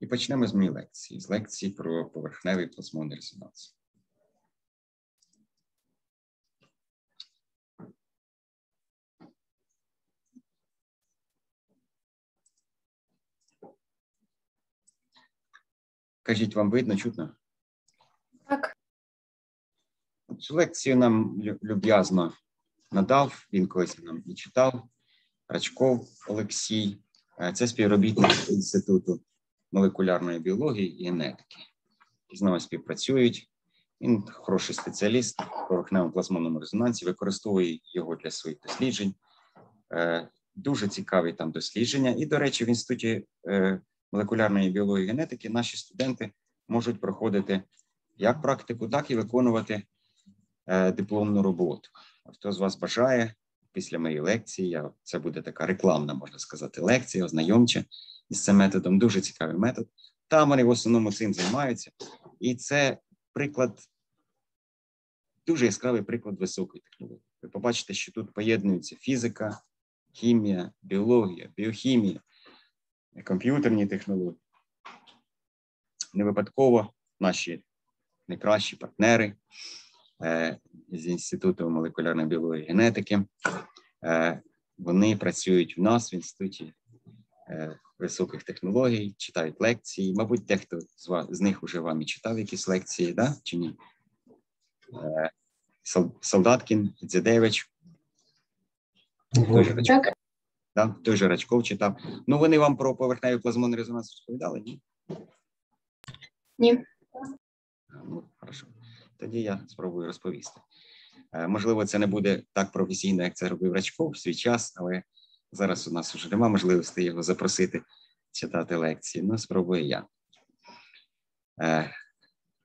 І почнемо з моєї лекції, з лекції про поверхневий плазмонний резонанс. Кажіть, вам видно, чутно? Так. Цю лекцію нам люб'язно надав, він колись нам і читав. Рачков Олексій, е, це співробітник Інституту молекулярної біології і генетики. З нами співпрацюють. Він хороший спеціаліст в поверхневому плазмонному резонансі, використовує його для своїх досліджень. Е, дуже цікаві там дослідження. І, до речі, в інституті е, молекулярної біології і генетики наші студенти можуть проходити як практику, так і виконувати дипломну роботу. Хто з вас бажає після моєї лекції, це буде така рекламна, можна сказати, лекція, ознайомча із цим методом. Дуже цікавий метод. Там вони в основному цим займаються. І це приклад, дуже яскравий приклад високої технології. Ви побачите, що тут поєднуються фізика, хімія, біологія, біохімія, комп'ютерні технології. Не випадково наші найкращі партнери Е, з інституту молекулярної біології і генетики. Е, вони працюють в нас в інституті е, високих технологій, читають лекції. Мабуть, дехто з вас з них вже вам і читав якісь лекції, да? чи ні? Солдаткін, Дзядевич. Той же да? той же Рачков читав. Ну, вони вам про поверхневий плазмонний резонанс розповідали, ні? Ні. Ну, хорошо тоді я спробую розповісти. Е, можливо, це не буде так професійно, як це робив Рачков в свій час, але зараз у нас вже немає можливості його запросити читати лекції. Ну, спробую я. Е,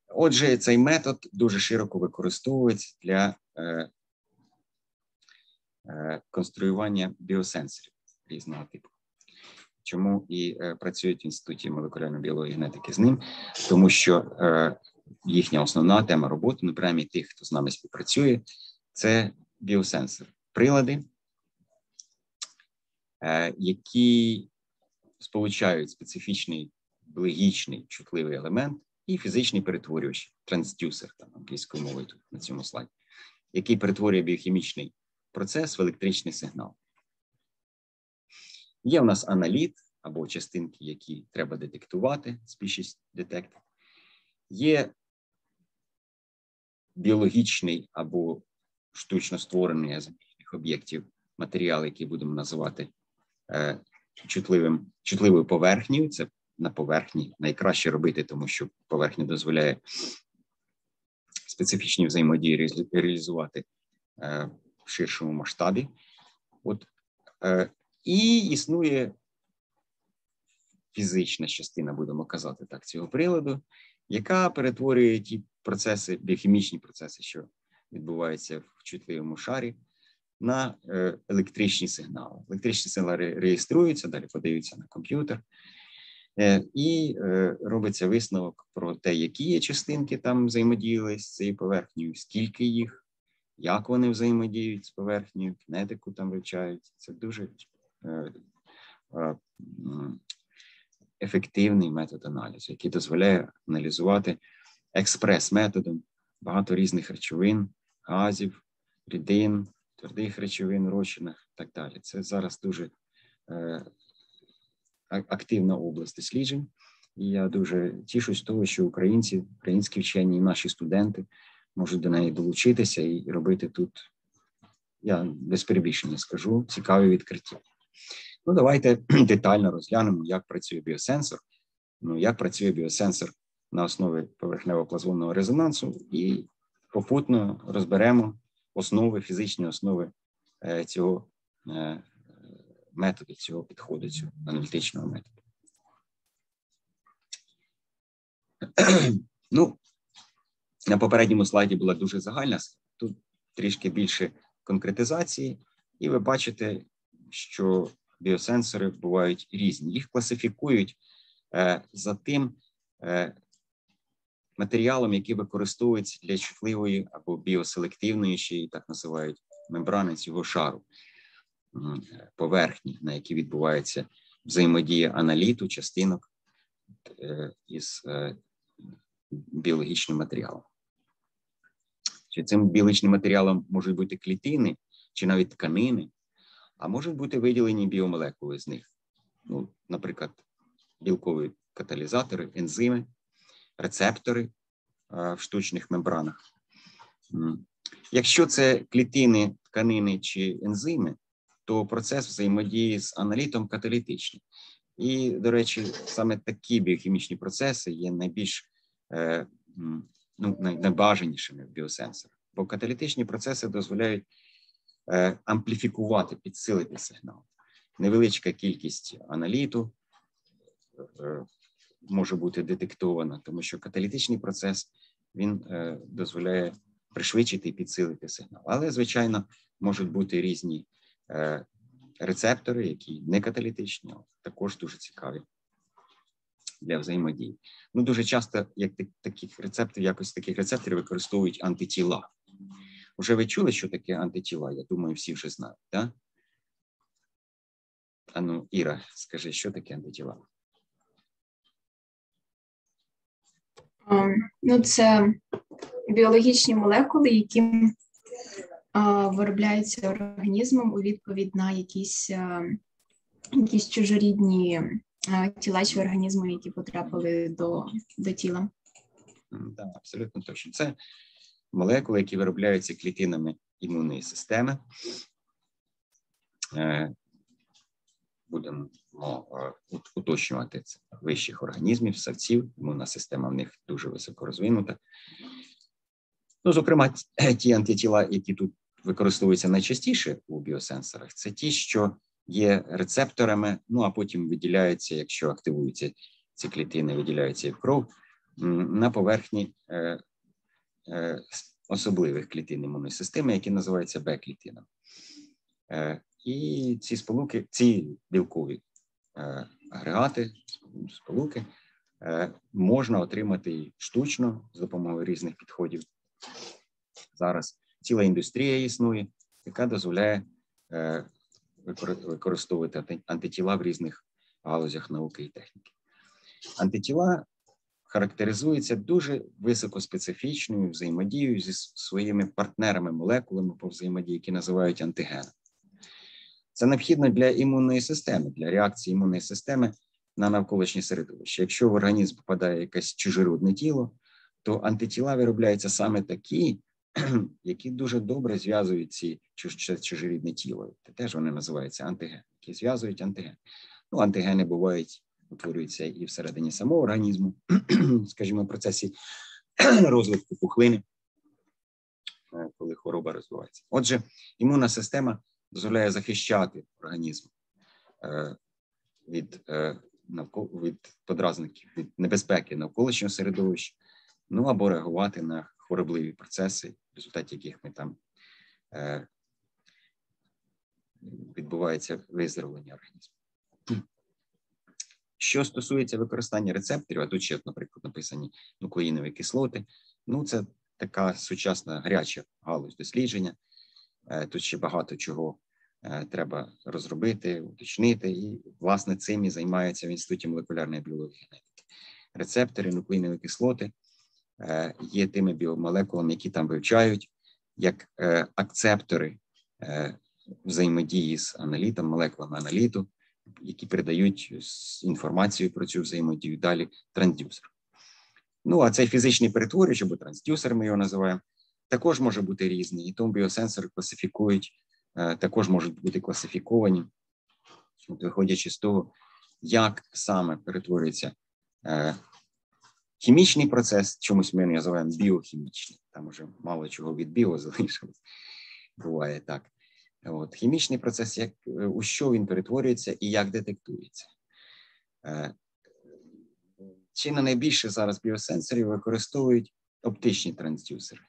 отже, цей метод дуже широко використовується для е, конструювання біосенсорів різного типу. Чому і працюють в інституті молекулярної біології генетики з ним, тому що їхня основна тема роботи, ну принаймні тих, хто з нами співпрацює, це біосенсор. Прилади, е, які сполучають специфічний логічний чутливий елемент і фізичний перетворювач, трансдюсер, там англійською мовою тут на цьому слайді, який перетворює біохімічний процес в електричний сигнал. Є у нас аналіт або частинки, які треба детектувати, species detect. Є біологічний або штучно створений з об'єктів матеріал, який будемо називати е, чутливим, чутливою поверхнею. Це на поверхні найкраще робити, тому що поверхня дозволяє специфічні взаємодії реалізувати е, в ширшому масштабі. От, е, І існує фізична частина, будемо казати так, цього приладу, яка перетворює ті процеси, біохімічні процеси, що відбуваються в чутливому шарі, на е, електричні сигнали. Електричні сигнали реєструються, далі подаються на комп'ютер, е, і е, робиться висновок про те, які є частинки там взаємодіяли з цією поверхнею, скільки їх, як вони взаємодіють з поверхнею, кинетику там вивчають. Це дуже ефективний метод аналізу, який дозволяє аналізувати експрес-методом багато різних речовин, газів, рідин, твердих речовин, розчинах і так далі. Це зараз дуже е, активна область досліджень. І я дуже тішусь того, що українці, українські вчені наші студенти можуть до неї долучитися і робити тут, я без перебільшення скажу, цікаві відкриття. Ну, давайте детально розглянемо, як працює біосенсор. Ну, як працює біосенсор на основі поверхнево-плазмонного резонансу, і попутно розберемо основи, фізичні основи е, цього е, методу, цього підходу, цього аналітичного методу. Ну, на попередньому слайді була дуже загальна, тут трішки більше конкретизації, і ви бачите, що біосенсори бувають різні. Їх класифікують е, за тим матеріалом, який використовується для чутливої або біоселективної, ще й так називають мембрани цього шару поверхні, на якій відбувається взаємодія аналіту, частинок із біологічним матеріалом. Чи цим біологічним матеріалом можуть бути клітини чи навіть тканини, а можуть бути виділені біомолекули з них. Ну, Наприклад, білкові каталізатори, ензими, рецептори в штучних мембранах. Якщо це клітини, тканини чи ензими, то процес взаємодії з аналітом каталітичний. І, до речі, саме такі біохімічні процеси є найбільш е, ну, найбажанішими в біосенсорах, бо каталітичні процеси дозволяють е, ампліфікувати, підсилити сигнал. Невеличка кількість аналіту е, може бути детектована, тому що каталітичний процес він дозволяє пришвидшити і підсилити сигнал. Але, звичайно, можуть бути різні рецептори, які не каталітичні, також дуже цікаві для взаємодії. Ну дуже часто, як таких рецепторів, якось таких рецепторів використовують антитіла. Уже ви чули, що таке антитіла? Я думаю, всі вже знають, так? Ану, Іра, скажи, що таке антитіла? Ну, це біологічні молекули, які виробляються організмом у відповідь на якісь якісь чужорідні чи організми, які потрапили до до тіла. Так, абсолютно точно. Це молекули, які виробляються клітинами імунної системи. Е, будемо уточнювати це вищих організмів, савців, імунна система в них дуже високо розвинута. Ну, зокрема, ті антитіла, які тут використовуються найчастіше у біосенсорах, це ті, що є рецепторами, ну а потім виділяються, якщо активуються ці клітини, виділяються в кров на поверхні е, е, особливих клітин імунної системи, які називаються Б-клітинами. Е, і ці сполуки, ці білкові агрегати, сполуки можна отримати штучно з допомогою різних підходів. Зараз ціла індустрія існує, яка дозволяє використовувати антитіла в різних галузях науки і техніки. Антитіла характеризуються дуже високоспецифічною взаємодією зі своїми партнерами, молекулами по взаємодії, які називають антигени. Це необхідно для імунної системи, для реакції імунної системи на навколишнє середовище. Якщо в організм попадає якесь чужеродне тіло, то антитіла виробляються саме такі, які дуже добре зв'язують ці чужорідне тіло. Це Теж вони називаються антигени, які зв'язують антиген. Ну, антигени бувають, утворюються і всередині самого організму, скажімо, в процесі розвитку пухлини, е, коли хвороба розвивається. Отже, імунна система дозволяє захищати організм е, від е, від подразників, від небезпеки навколишнього середовища, ну або реагувати на хворобливі процеси, в результаті яких ми там е, відбувається виздоровлення організму. Що стосується використання рецепторів, а тут ще, наприклад, написані нуклеїнові кислоти, ну це така сучасна гаряча галузь дослідження. Тут ще багато чого треба розробити, уточнити, і, власне, цим і займається в інституті молекулярної біології генетики. Рецептори, нуклеїнові кислоти Е, є тими біомолекулами, які там вивчають, як е, акцептори е, взаємодії з аналітом, молекулами аналіту, які передають інформацію про цю взаємодію далі трансдюсер. Ну, а цей фізичний перетворювач, або трансдюсер, ми його називаємо, також може бути різний, і тому біосенсори класифікують, також можуть бути класифіковані, от виходячи з того, як саме перетворюється Хімічний процес, чомусь ми називаємо біохімічний, там вже мало чого від біо залишилось. Буває так. От, Хімічний процес, як, е, у що він перетворюється і як детектується. Е, чи на найбільше зараз біосенсорів використовують оптичні трансдюсери.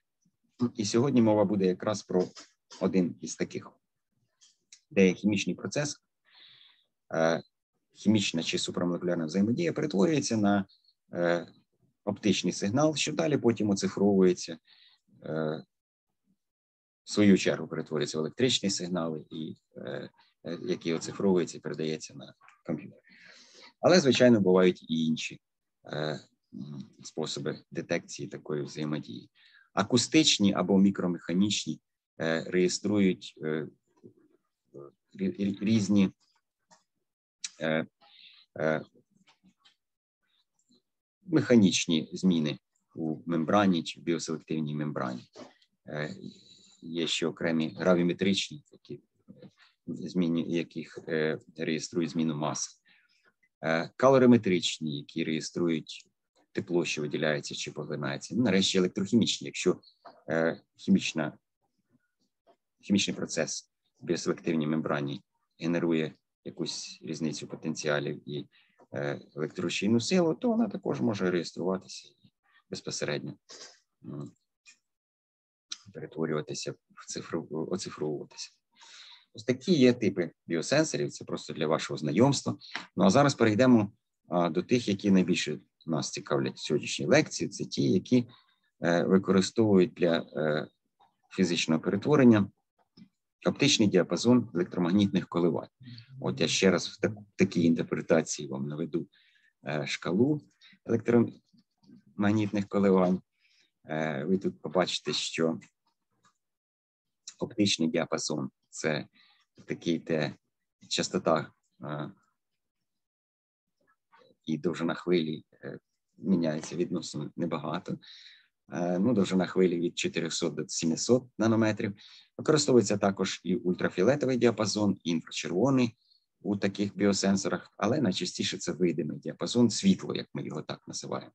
І сьогодні мова буде якраз про один із таких, де хімічний процес, е, хімічна чи супрамолекулярна взаємодія перетворюється на оптичний сигнал, що далі потім оцифровується, е, в свою чергу перетворюється в електричний сигнал, і, е, який оцифровується і передається на комп'ютер. Але, звичайно, бувають і інші способи детекції такої взаємодії. Акустичні або мікромеханічні реєструють різні механічні зміни у мембрані чи в біоселективній мембрані. Е, є ще окремі гравіметричні, такі зміни, яких е, реєструють зміну маси, е, калориметричні, які реєструють тепло, що виділяється чи поглинається. Ну, нарешті електрохімічні, якщо хімічна, хімічний процес в біоселективній мембрані генерує якусь різницю потенціалів і електрорушійну силу, то вона також може реєструватися безпосередньо перетворюватися в цифру, оцифровуватися. Ось такі є типи біосенсорів, це просто для вашого знайомства. Ну а зараз перейдемо до тих, які найбільше нас цікавлять в сьогоднішній лекції. Це ті, які е, використовують для е, фізичного перетворення оптичний діапазон електромагнітних коливань. От я ще раз в такій інтерпретації вам наведу е, шкалу електромагнітних коливань. Ви тут побачите, що оптичний діапазон це такий, де частота і довжина хвилі е, міняється відносно небагато. Е, ну, довжина хвилі від 400 до 700 нанометрів. Використовується також і ультрафіолетовий діапазон, і інфрачервоний у таких біосенсорах, але найчастіше це видимий діапазон світло, як ми його так називаємо.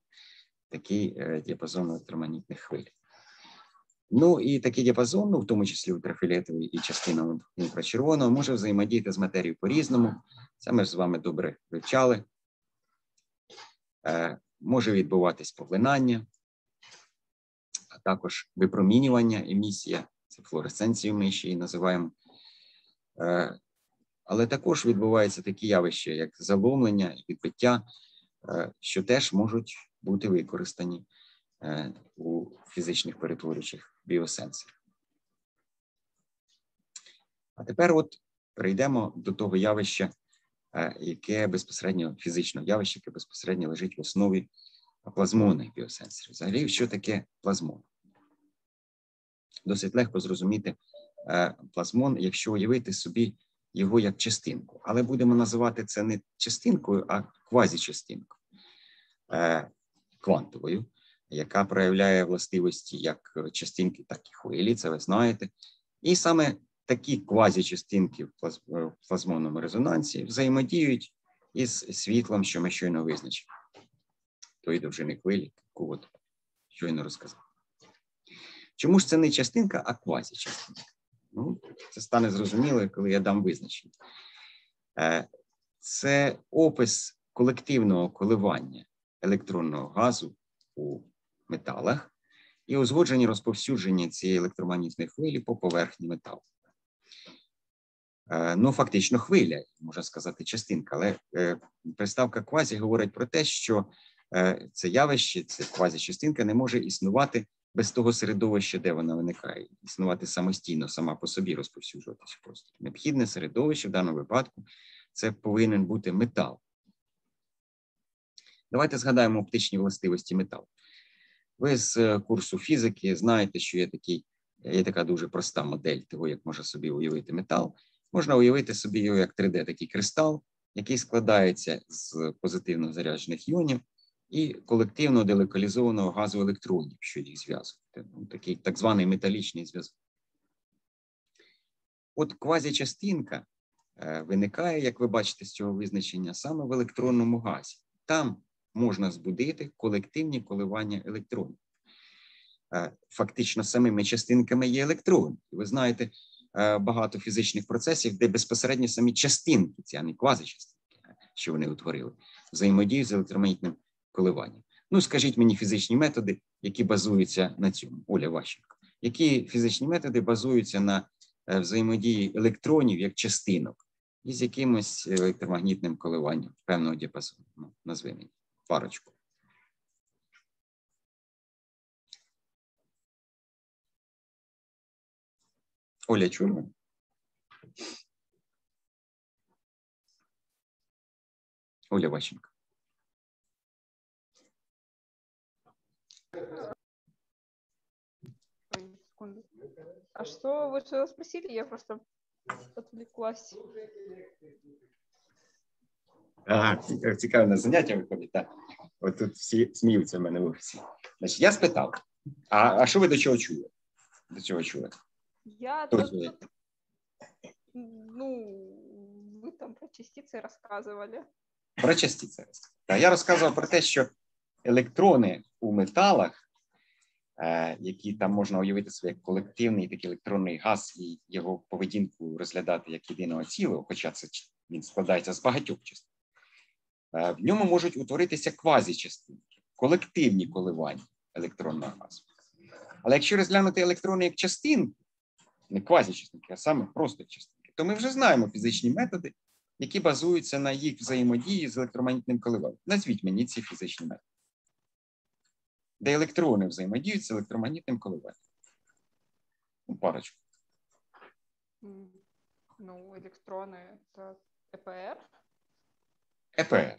Такий е, діапазон електромагнітних хвиль. Ну і такий діапазон, ну в тому числі ультрафіолетовий і частина інфрачервоного, може взаємодіяти з матерією по-різному. Це ми ж з вами добре вивчали. Е, Може відбуватись поглинання, також випромінювання, емісія, це флуоресценцію ми ще її називаємо. Е, але також відбуваються такі явища, як заломлення відбиття, е, що теж можуть бути використані Е, у фізичних перетворюючих біосенсорах. А тепер от перейдемо до того явища, яке безпосередньо фізичного явище, яке безпосередньо лежить в основі плазмонних біосенсорів. Взагалі, що таке плазмон? Досить легко зрозуміти е, плазмон, якщо уявити собі його як частинку. Але будемо називати це не частинкою, а квазічастинкою квантовою яка проявляє властивості як частинки, так і хвилі, це ви знаєте. І саме такі квазічастинки в плазмонному резонансі взаємодіють із світлом, що ми щойно визначили. Тої довжини хвилі, яку от щойно розказав. Чому ж це не частинка, а квазічастинка? Ну, Це стане зрозуміло, коли я дам визначення. Е, це опис колективного коливання електронного газу у металах і узгоджені розповсюдження цієї електромагнітної хвилі по поверхні металу. Е, ну, фактично, хвиля, можна сказати, частинка, але е, приставка квазі говорить про те, що це явище, це квазі-частинка не може існувати без того середовища, де вона виникає, існувати самостійно, сама по собі розповсюджуватися просто. Необхідне середовище в даному випадку це повинен бути метал. Давайте згадаємо оптичні властивості металу. Ви з е, курсу фізики знаєте, що є такий, є така дуже проста модель того, як може собі уявити метал. Можна уявити собі його як 3D такий кристал, який складається з позитивно заряджених іонів і колективно делокалізованого газу електронів, що їх зв'язує. Ну, такий так званий металічний зв'язок. От квазічастинка е, виникає, як ви бачите з цього визначення, саме в електронному газі. Там можна збудити колективні коливання електронів. Е, фактично, самими частинками є електрони. Ви знаєте е, багато фізичних процесів, де безпосередньо самі частинки, ці а не квазичастинки, що вони утворили, взаємодіють з електромагнітним коливанням. Ну, скажіть мені фізичні методи, які базуються на цьому, Оля Ващенко. Які фізичні методи базуються на е, взаємодії електронів як частинок із якимось електромагнітним коливанням певного діапазону? Ну, назви мені парочку. Оля, чуємо? Оля Ващенко. секунду. А что вы что спросили? Я просто отвлеклась. Ага, цікаве на заняття виходить, так. От тут всі сміються в мене в офісі. Значить, я спитав: а, а що ви до чого чули? До чого чули? Я Что тут, чули? тут, ну, вы там про частицы рассказывали. Про частиці. Та я розказував про те, що електрони у металах, е, які там можна уявити собі як колективний такий електронний газ і його поведінку розглядати як єдиного цілого, хоча це він складається з багатьох частин, е, в ньому можуть утворитися квазічастинки, колективні коливання електронного газу. Але якщо розглянути електрони як частинки, не квазічастинки, а саме просто частинки, то ми вже знаємо фізичні методи, які базуються на їх взаємодії з електромагнітним коливанням. Назвіть мені ці фізичні методи, де електрони взаємодіють з електромагнітним коливанням. Ну, парочку. М, Ну, электроны это ЭПР. ЕПР.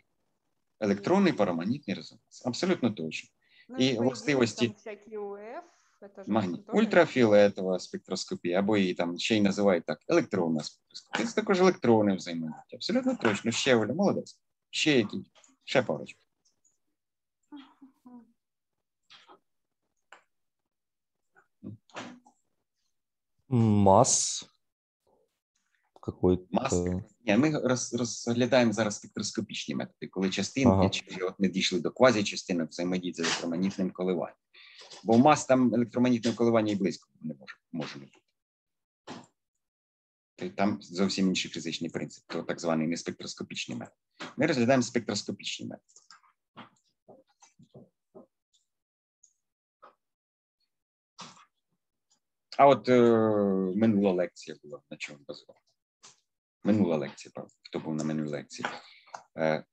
Електронний парамагнітний резонанс. Абсолютно точно. Ну, И по идее, властивости- там всякие УФ. Это же Магніт. тоже- Ультрафіолетова спектроскопія, або її там ще й називають так, електронна спектроскопія. Це також електрони взаємодіють. Абсолютно точно. Ще Оля, молодець. Ще які? Ще парочку. Масс какой-то. Масс? Ні, ми роз, розглядаємо зараз спектроскопічні методи, коли частинки Ага. чи вже от не дійшли до квазічастинок взаємодіють з електромагнітним коливанням. Бо мас там електромагнітного коливання і близько не може, може не бути. Тобто Там зовсім інший фізичний принцип, то так званий неспектроскопічний метод. Ми розглядаємо спектроскопічні методи. А от е, минула лекція була на чому базувала. Минула лекція, хто був на минулій лекції. Е,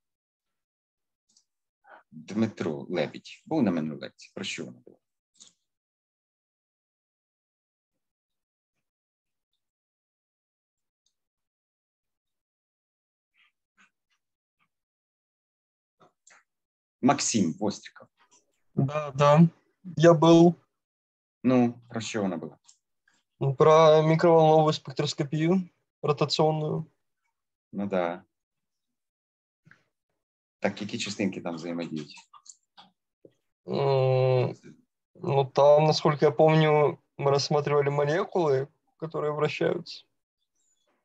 Дмитро Лебідь був на минулій лекції. Про що вона була? Максим Востриков. Да, да. Я был Ну, про що вона була? про микроволновую спектроскопию ротационную. Ну да. Так, які частинки там взаємодіють? М, Ну, там, насколько я помню, мы рассматривали молекулы, которые вращаются.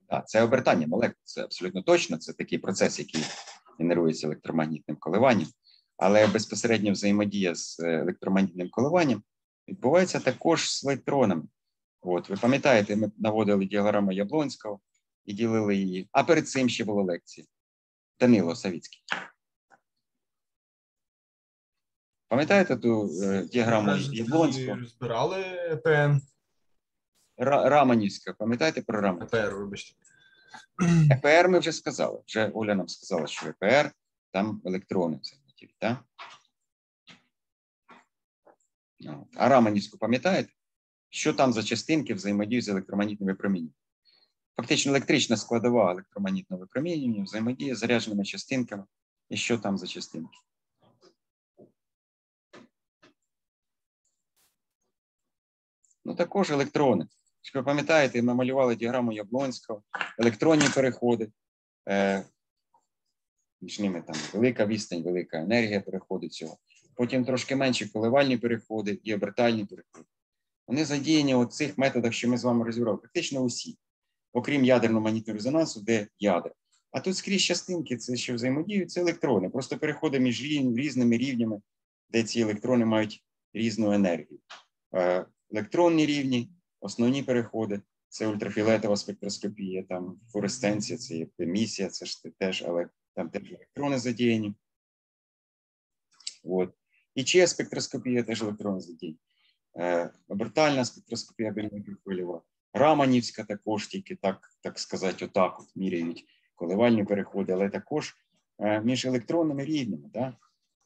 Так, це обертання молекул, це абсолютно точно. Це такий процес, який генерується електромагнітним коливанням, але безпосередньо взаємодія з е, електромагнітним коливанням відбувається також з електронами. От ви пам'ятаєте, ми наводили діаграму Яблонського і ділили її. А перед цим ще була лекція Данило Савіцький. Пам'ятаєте ту е, діаграму Яблонського? Розбирали ЕПН. Ра- Раманівська, пам'ятаєте про Раманівську? ЕПР, вибачте. ЕПР ми вже сказали. Вже Оля нам сказала, що ЕПР там електрони взаємодіють, так? От. А Раманівську пам'ятаєте? Що там за частинки взаємодіють з електромагнітним випромінюванням? Фактично електрична складова електромагнітного випромінювання взаємодіє з зарядженими частинками. І що там за частинки? Ну, також електрони. Якщо ви пам'ятаєте, ми малювали діаграму Яблонського, електронні переходи. Е, між ними там велика відстань, велика енергія переходить цього. Потім трошки менші коливальні переходи і обертальні переходи. Вони задіяні у цих методах, що ми з вами розібрали, практично усі, окрім ядерного магнітного резонансу, де ядра. А тут скрізь частинки, це що взаємодіють, це електрони. Просто переходи між різними рівнями, де ці електрони мають різну енергію. Е, електронні рівні, основні переходи це ультрафіолетова спектроскопія, там флуоресценція, це є емісія, це ж теж, але там теж електрони задіяні. От. І чия спектроскопія теж електрони задіяні. Е, обертальна спектроскопія мікрохвильова, Раманівська також, тільки так, так сказати, отак от міряють коливальні переходи, але також е, між електронними рівнями, да?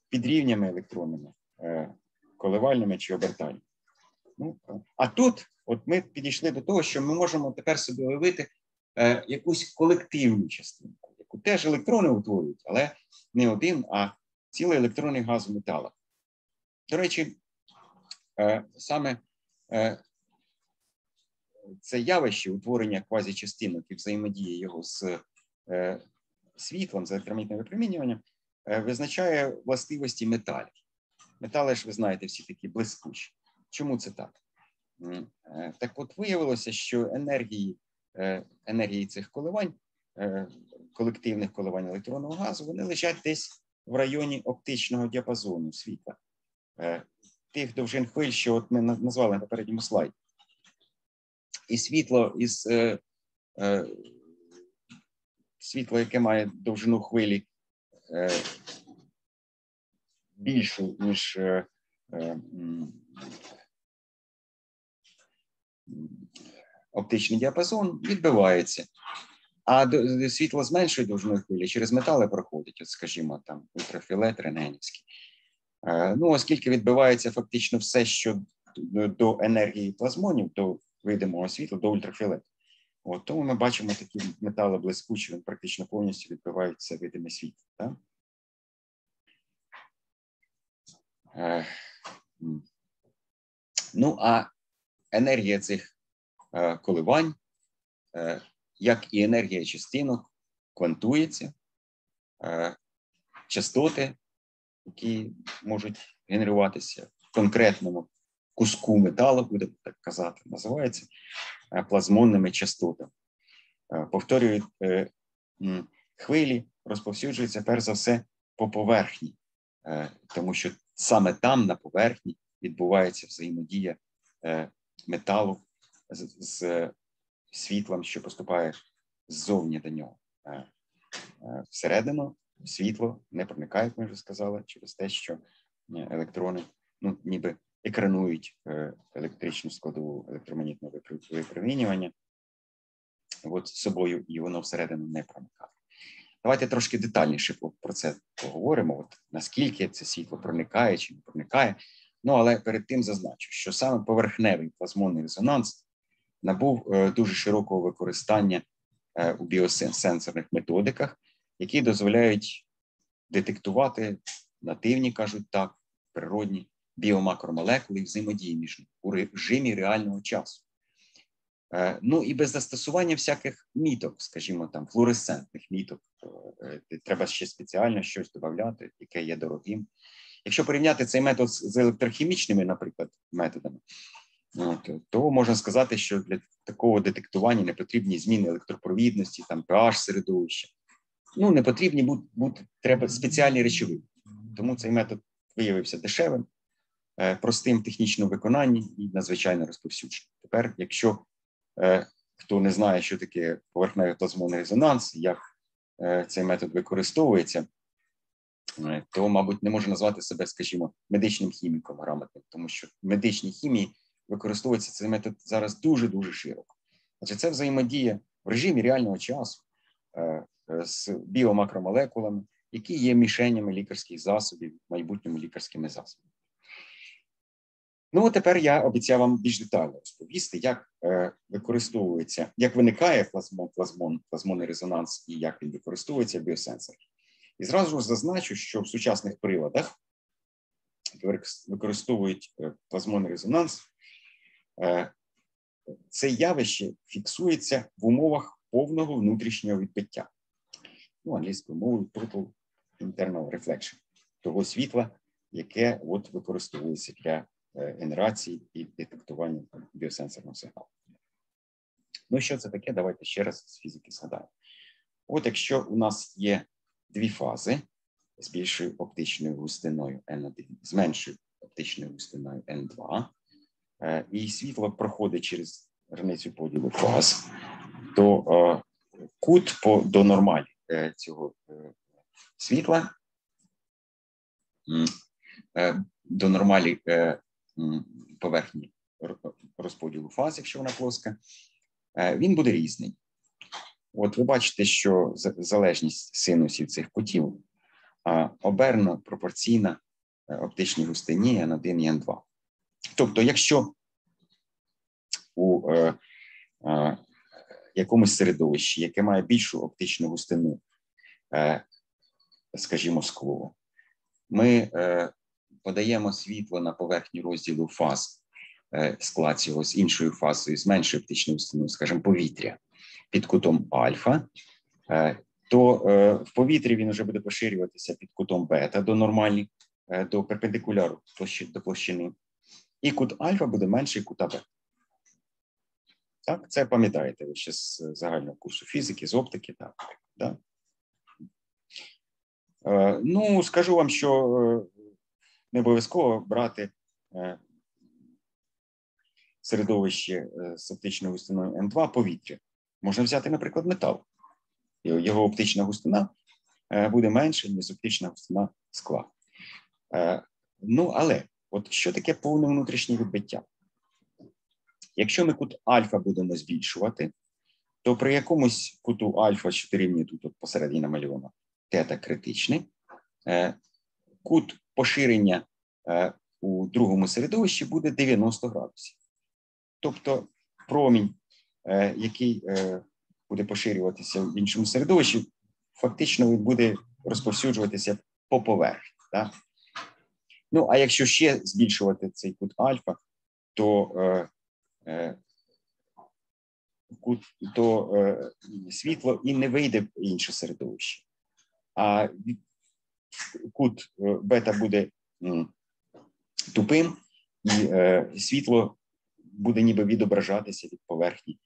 під рівнями електронними, е, коливальними чи обертальними. Ну, а тут, от ми підійшли до того, що ми можемо тепер собі уявити якусь колективну частинку, яку теж електрони утворюють, але не один, а цілий електронний газ у металах. До речі, саме е, це явище утворення квазічастинок і взаємодії його з е, світлом, з електромагнітним випромінюванням, е, визначає властивості металів. Метали ж ви знаєте, всі такі блискучі. Чому це так? Е, Так от виявилося, що енергії, е, енергії цих коливань, е, колективних коливань електронного газу, вони лежать десь в районі оптичного діапазону світла, е, тих довжин хвиль, що от ми назвали на попередньому слайді. І світло із е, е, світло, яке має довжину хвилі е, більшу, ніж е, е, оптичний діапазон, відбивається. А світло з меншою довжиною хвилі через метали проходить, от, скажімо, там ультрафіолет, рентгенівський. Е, Ну, оскільки відбивається фактично все, що до- енергії плазмонів, до видимого світла, до ультрафіолету. От, тому ми бачимо такі метали блискучі, вони практично повністю відбиваються видиме світло. Так? Е. Ну, а енергія цих е, коливань, як і енергія частинок, квантується. Частоти, які можуть генеруватися в конкретному куску металу, будемо так казати, називається е, плазмонними частотами. Е, Повторюю, е, хвилі розповсюджуються перш за все по поверхні, тому що саме там, на поверхні, відбувається взаємодія металу з, світлом, що поступає ззовні до нього. Всередину світло не проникає, як ми вже сказали, через те, що е, електрони ну, ніби екранують е, електричну складову електромагнітного випромінювання от з собою, і воно всередину не проникає. Давайте трошки детальніше про це поговоримо. От наскільки це світло проникає чи не проникає. Ну але перед тим зазначу, що саме поверхневий плазмонний резонанс набув е, дуже широкого використання у біосенсорних методиках, які дозволяють детектувати нативні, кажуть так, природні біомакромолекули взаємодії між ними у режимі реального часу. Е, Ну і без застосування всяких міток, скажімо, там флуоресцентних міток, е, де треба ще спеціально щось додати, яке є дорогим. Якщо порівняти цей метод з електрохімічними, наприклад, методами, то можна сказати, що для такого детектування не потрібні зміни електропровідності, там pH середовища. Ну, не потрібні бути, бути треба спеціальні речовини. Тому цей метод виявився дешевим, е, простим в технічному виконанні і надзвичайно розповсюдженим. Тепер, якщо е, хто не знає, що таке поверхневий плазмонний резонанс, як е, цей метод використовується, то, мабуть, не може назвати себе, скажімо, медичним хіміком грамотним, тому що в медичній хімії використовується цей метод зараз дуже дуже широко. Адже це взаємодія в режимі реального часу з біомакромолекулами, які є мішенями лікарських засобів, в майбутньому лікарськими засобами. Ну, тепер я обіцяв вам більш детально розповісти, як е, використовується, як виникає плазмон, плазмон, плазмонний резонанс і як він використовується в біосенсорі. І зразу зазначу, що в сучасних приладах, використовують е, плазмонний резонанс, е, це явище фіксується в умовах повного внутрішнього відбиття. Ну, англійською мовою total internal reflection того світла, яке от використовується для е, генерації і детектування біосенсорного сигналу. Ну, що це таке? Давайте ще раз з фізики згадаємо. От якщо у нас є дві фази з більшою оптичною густиною N1, з меншою оптичною густиною N2, е, і світло проходить через границю поділу фаз, то е, кут по, до нормалі цього е, світла е, до нормалі е, поверхні розподілу фаз, якщо вона плоска, е, він буде різний. От ви бачите, що залежність синусів цих кутів а, обернена пропорційна е, оптичній густині N1 і N2. Тобто, якщо у е, е, якомусь середовищі, яке має більшу оптичну густину, е, скажімо, скло, ми е, подаємо світло на поверхню розділу фаз е, склад цього з іншою фазою, з меншою оптичною установою, скажімо, повітря під кутом альфа, то в повітрі він вже буде поширюватися під кутом бета до нормальні, е, до перпендикуляру до площини. І кут альфа буде менший кута бета. Так, це пам'ятаєте ви ще з загального курсу фізики, з оптики. Так, да? Е, ну, скажу вам, що е, не обов'язково брати е, середовище з оптичною густиною М2 повітря. Можна взяти, наприклад, метал. Його- оптична густина буде менша, ніж оптична густина скла. Ну, але от що таке повне внутрішнє відбиття? Якщо ми кут альфа будемо збільшувати, то при якомусь куту альфа, що дорівнює тут посередині намальовано, тета критичний, е, кут поширення е, у другому середовищі буде 90 градусів. Тобто промінь, е, який буде поширюватися в іншому середовищі, фактично він буде розповсюджуватися по поверхні. Ну, а якщо ще збільшувати цей кут альфа, то, е, то е, світло і не вийде в інше середовище. А кут е, бета буде тупим, і світло буде ніби відображатися від поверхні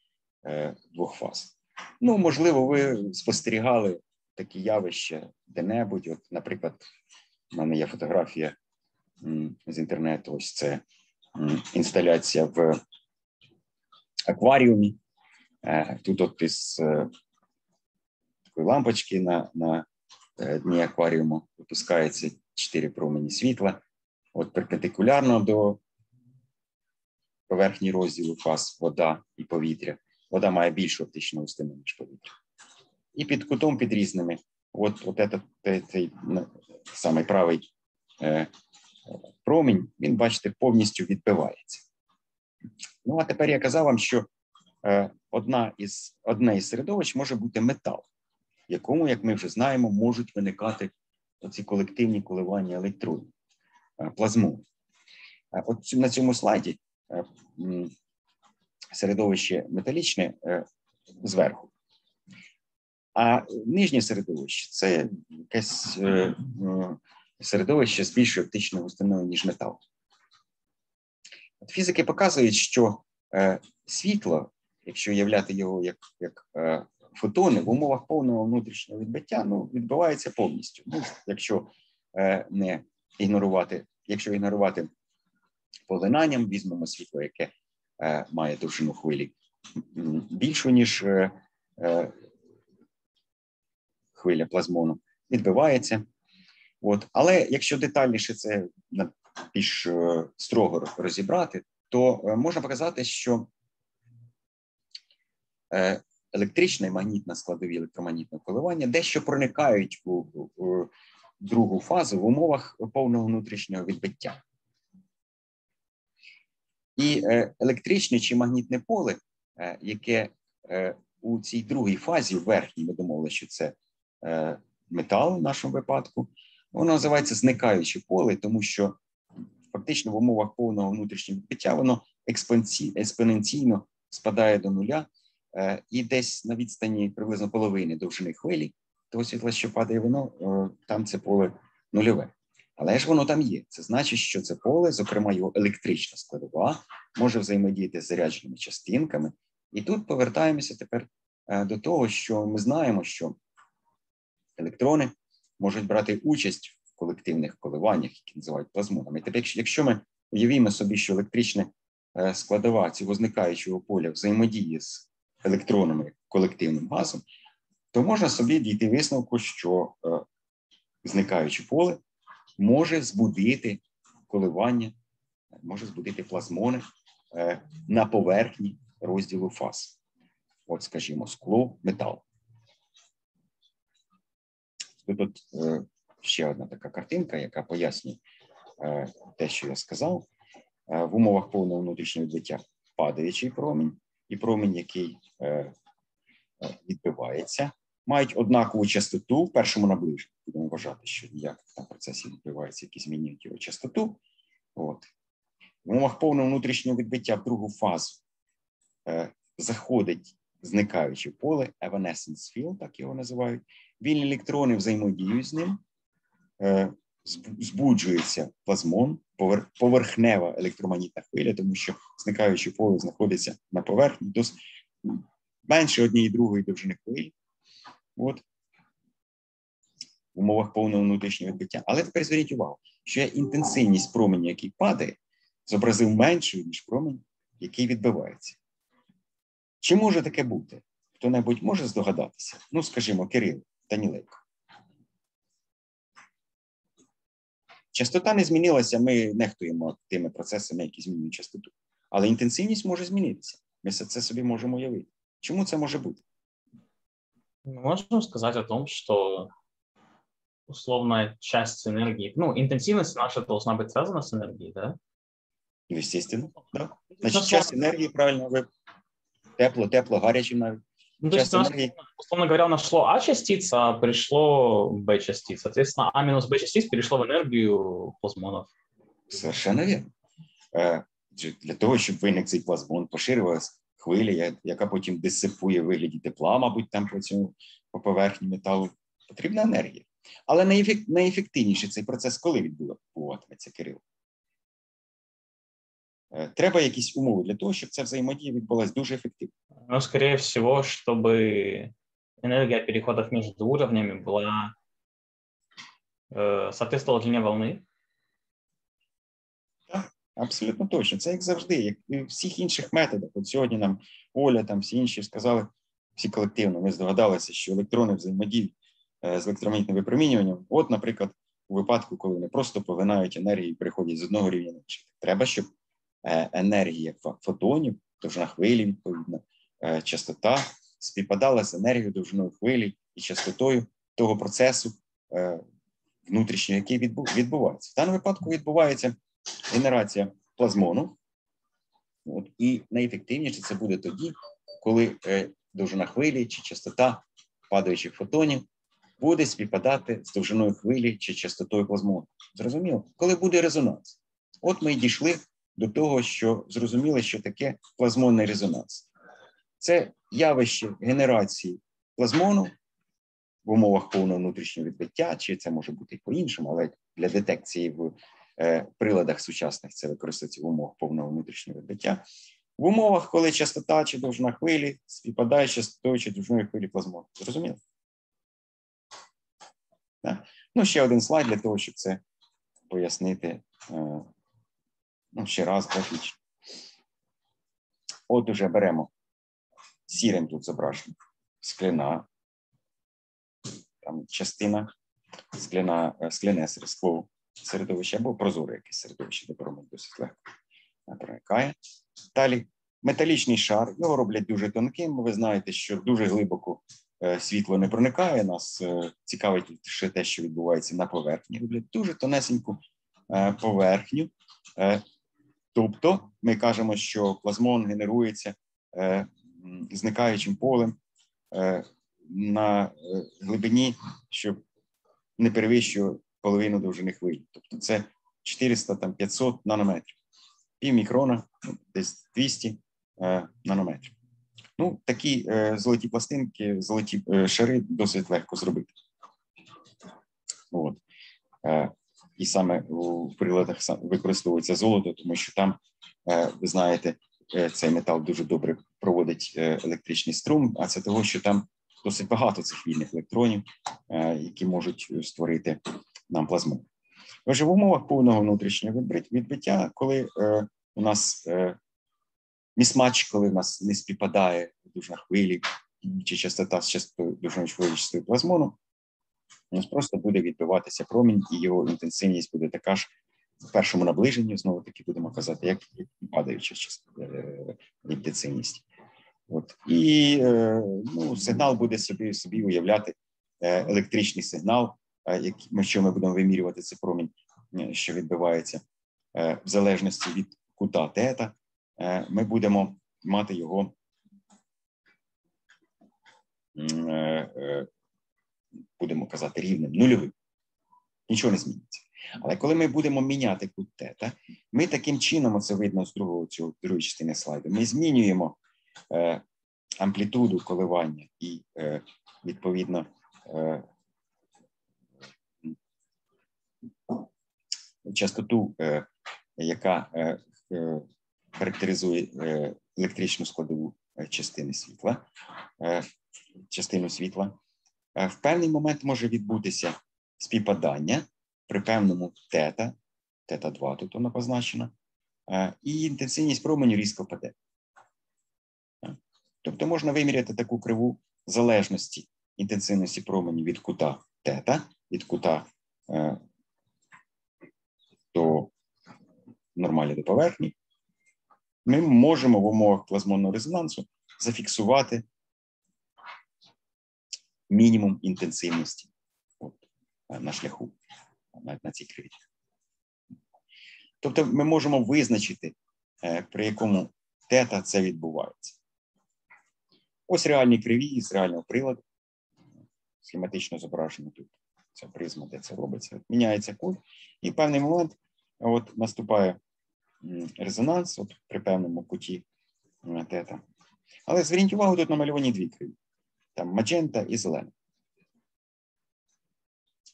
двох фаз. Ну, можливо, ви спостерігали такі явища де-небудь. От, наприклад, в мене є фотографія з інтернету. Ось це інсталяція в акваріумі. Е, Тут от із е, такої лампочки на, на е, дні акваріуму випускається чотири промені світла. От перпендикулярно до поверхні розділу фаз вода і повітря. Вода має більшу оптичну густину, ніж повітря. І під кутом під різними. От, от этот, цей, цей ну, самий правий е, промінь, він, бачите, повністю відбивається. Ну, а тепер я казав вам, що е, одна із, одне із середовищ може бути метал, в якому, як ми вже знаємо, можуть виникати оці колективні коливання електронів, е, плазмони. Е, От на цьому слайді середовище металічне зверху. А нижнє середовище це якесь середовище з більшою оптичною густиною, ніж метал. От фізики показують, що е, світло, якщо уявляти його як, як е, фотони, в умовах повного внутрішнього відбиття, ну, відбувається повністю. Ну, якщо е, не ігнорувати, якщо ігнорувати поглинанням, візьмемо світло, яке має довжину хвилі більшу, ніж хвиля плазмону, відбивається. От. Але якщо детальніше це більш е, строго розібрати, то е, можна показати, що е, електрична і магнітна складові електромагнітного коливання дещо проникають у, у- другу фазу в умовах повного внутрішнього відбиття. І електричне чи магнітне поле, яке у цій другій фазі, в верхній, ми домовили, що це метал в нашому випадку, воно називається зникаюче поле, тому що фактично в умовах повного внутрішнього відбиття воно експоненційно спадає до нуля, е, і десь на відстані приблизно половини довжини хвилі, того світла, що падає, воно е, там це поле нульове. Але ж воно там є. Це значить, що це поле, зокрема його електрична складова, може взаємодіяти з зарядженими частинками. І тут повертаємося тепер е, до того, що ми знаємо, що електрони можуть брати участь в колективних коливаннях, які називають плазмонами. Тепер, якщо- ми уявімо собі, що електрична е, складова цього зникаючого поля взаємодіє з електронами колективним газом, то можна собі дійти висновку, що е, зникаюче поле може збудити коливання, може збудити плазмони е, на поверхні розділу фаз. От, скажімо, скло, метал. Тут ще одна така картинка, яка пояснює е, те, що я сказав. Е, в умовах повного внутрішнього відбиття падаючий промінь і промінь, який е, відбивається мають однакову частоту в першому наближенні. Будемо вважати, що ніяких там процесів відбувається, які змінюють його частоту. От. В умовах повного внутрішнього відбиття в другу фазу заходить зникаюче поле, evanescence field, так його називають. Вільні електрони взаємодіють з ним, збуджується плазмон, поверхнева електромагнітна хвиля, тому що зникаюче поле знаходиться на поверхні, досить менше однієї другої довжини хвилі. От. В умовах повного внутрішнього відбиття. Але тепер зверніть увагу, що інтенсивність променю, який падає, зобразив меншою, ніж промінь, який відбивається. Чи може таке бути? Хто-небудь може здогадатися? Ну, скажімо, Кирил Даніленко. Частота не змінилася, ми нехтуємо тими процесами, які змінюють частоту. Але інтенсивність може змінитися. Ми це собі можемо уявити. Чому це може бути? Мы можем сказать о том, что условная часть энергии, ну, интенсивность наша должна быть связана с энергией, да? Естественно, да. Значить, часть енергії, правильно, ви тепло, тепло, гаряче навіть. Ну, то есть, у нас, условно говоря, нашло А частица, а пришло Б частиц. Соответственно, А минус Б частиц перешло в энергию плазмонов. Совершенно вірно. Е, Для того, щоб виник цей плазмон, поширювалась хвиля, яка потім дисипує в вигляді тепла, мабуть, там по цьому по поверхні металу, потрібна енергія. Але найефек- найефективніше цей процес коли відбуватиметься, Кирил? Е, Треба якісь умови для того, щоб ця взаємодія відбулася дуже ефективно. Но, скорее всего, чтобы энергия переходов между уровнями была э, соответствовала длине волны. Абсолютно точно. Це як завжди, як і в всіх інших методах. От сьогодні нам Оля, там всі інші сказали, всі колективно, ми здогадалися, що електрони взаємодіють е, з електромагнітним випромінюванням. От, наприклад, у випадку, коли вони просто поглинають енергію і переходять з одного рівня на інший. Треба, щоб е, енергія фотонів, довжина хвилі, відповідно, е, частота співпадала з енергією довжиною хвилі і частотою того процесу е, внутрішнього, який відбувається. В даному випадку відбувається генерація плазмону. От, і найефективніше це буде тоді, коли довжина хвилі чи частота падаючих фотонів буде співпадати з довжиною хвилі чи частотою плазмону. Зрозуміло? Коли буде резонанс. От ми й дійшли до того, що зрозуміли, що таке плазмонний резонанс. Це явище генерації плазмону в умовах повного внутрішнього відбиття, чи це може бути по-іншому, але для детекції в е, приладах сучасних це використовується в умовах повного внутрішнього відбиття. В умовах, коли частота чи довжина хвилі співпадає з частотою чи довжиною хвилі плазмону. Зрозуміло? Так. Ну, ще один слайд для того, щоб це пояснити. Ну, ще раз графічно. От уже беремо сірим тут зображено скляна, там частина, скляна, е, скляне скло середовище або прозоре якесь середовище, де промик досить легко проникає. Далі металічний шар, його роблять дуже тонким. Ви знаєте, що дуже глибоко е, світло не проникає. Нас е, цікавить лише те, що відбувається на поверхні. Роблять дуже тонесеньку поверхню. Тобто, ми кажемо, що плазмон генерується е, зникаючим полем е, на е, глибині, що не перевищує половину довжини хвилі. Тобто це 400-500 нанометрів. Пів мікрона, ну, десь 200 е, нанометрів. Ну, такі е, золоті пластинки, золоті е, шари досить легко зробити. От. Е, і саме у приладах використовується золото, тому що там, е, ви знаєте, е, цей метал дуже добре проводить е, електричний струм, а це того, що там досить багато цих вільних електронів, які можуть створити нам плазму. Отже, в умовах повного внутрішнього відбиття, коли у нас місмач, коли в нас не співпадає довжина хвилі чи частота з частотою довжиною хвилі частотою плазмону, у нас просто буде відбиватися промінь, і його інтенсивність буде така ж в першому наближенні, знову таки будемо казати, як падаюча е, інтенсивність. От. І е, ну, сигнал буде собі, собі уявляти е, електричний сигнал, що ми будемо вимірювати цей промінь, що відбувається е, в залежності від кута тета, ми будемо мати його будемо казати, рівнем нульовим, нічого не зміниться. Але коли ми будемо міняти кут тета, ми таким чином, це видно з другого цього другої частини слайду, ми змінюємо е, амплітуду коливання і е, відповідно е, частоту, е, яка е, е, характеризує е, електричну складову е, частини світла, частину світла. Е, В певний момент може відбутися співпадання при певному тета, тета 2 тут воно позначено, е, і інтенсивність променю різко паде. Е, Тобто можна виміряти таку криву залежності інтенсивності променю від кута тета, від кута до нормалі до поверхні. Ми можемо в умовах плазмонного резонансу зафіксувати мінімум інтенсивності от, е, на шляху на, на цій криві. Тобто ми можемо визначити, е, при якому тета це відбувається. Ось реальні криві з реального приладу. Схематично зображено тут. Це призма, де це робиться. Міняється кут, і в певний момент от, наступає резонанс от, при певному куті тета. Але зверніть увагу, тут намальовані дві криві. Там маджента і зелена.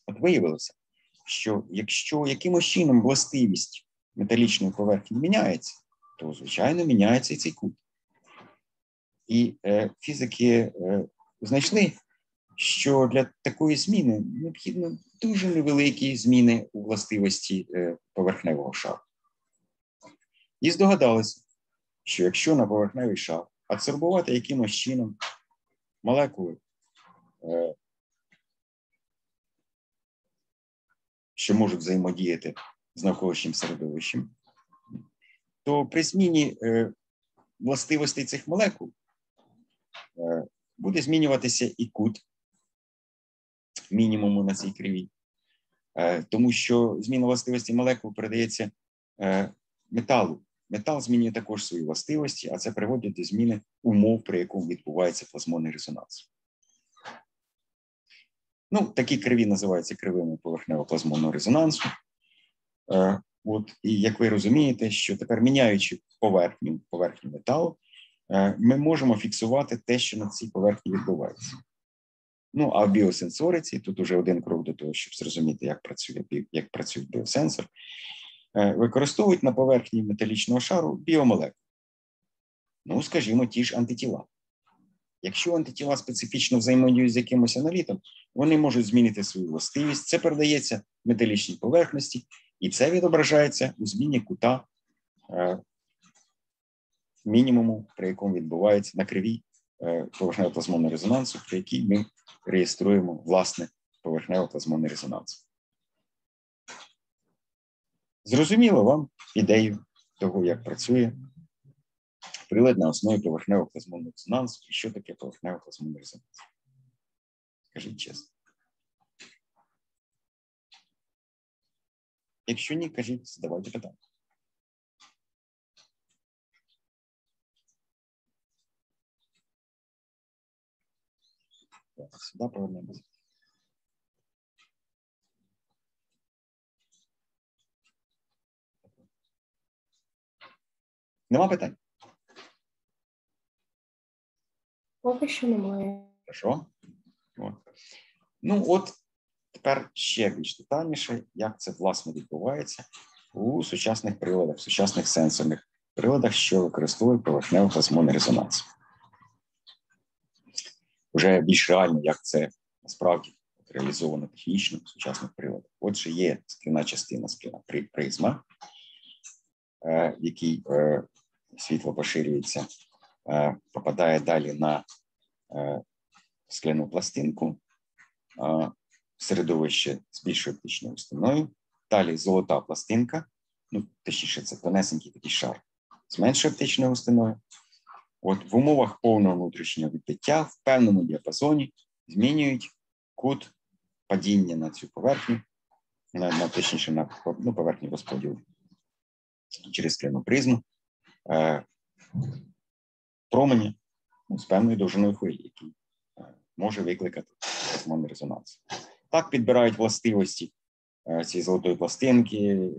От виявилося, що якщо якимось чином властивість металічної поверхні міняється, то, звичайно, міняється і цей кут. І е, фізики е, знайшли, що для такої зміни необхідно дуже невеликі зміни у властивості е, поверхневого шару. І здогадалися, що якщо на поверхневий шар адсорбувати якимось чином молекули, е, що можуть взаємодіяти з навколишнім середовищем, то при зміні е, властивостей цих молекул е, буде змінюватися і кут мінімуму на цій криві, тому що зміна властивості молекул передається металу. Метал змінює також свої властивості, а це приводить до зміни умов, при якому відбувається плазмонний резонанс. Ну, такі криві називаються кривими поверхнево-плазмонного резонансу. Е, от, і як ви розумієте, що тепер міняючи поверхню, поверхню металу, е, ми можемо фіксувати те, що на цій поверхні відбувається. Ну, а в біосенсориці тут уже один крок до того, щоб зрозуміти, як працює як працює біосенсор, використовують на поверхні металічного шару біомолекули. Ну, скажімо, ті ж антитіла. Якщо антитіла специфічно взаємодіють з якимось аналітом, вони можуть змінити свою властивість. Це передається металічній поверхності, і це відображається у зміні кута е, мінімуму, при якому відбувається на кривій е, поверхнево-плазмонного резонансу, при якій ми реєструємо власне поверхнево-плазмонний резонанс. Зрозуміло вам ідею того, як працює прилад на основі поверхневого плазмонного резонансу і що таке поверхнево плазмонний резонанс. Скажіть чесно. Якщо ні, кажіть, задавайте питання. Сюди повернемося. Нема питань? Поки що немає. Хорошо. От. Ну, от тепер ще більш детальніше, як це власне відбувається у сучасних приладах, сучасних сенсорних приладах, що використовують поверхневий плазмонний резонанс. Вже більш реально, як це насправді реалізовано технічно в сучасних приладах. Отже, є скляна частина, скляна призма, в якій світло поширюється, попадає далі на скляну пластинку, середовище з більшою оптичною стіною, далі золота пластинка, ну, точніше, це тонесенький такий шар з меншою оптичною густиною. От в умовах повного внутрішнього відбиття в певному діапазоні змінюють кут падіння на цю поверхню, на, на точніше на ну, поверхню розподілу через скляну призму, е, променя ну, з певною довжиною хвилі, який е, може викликати плазмонний резонанс. Так підбирають властивості е, цієї золотої пластинки,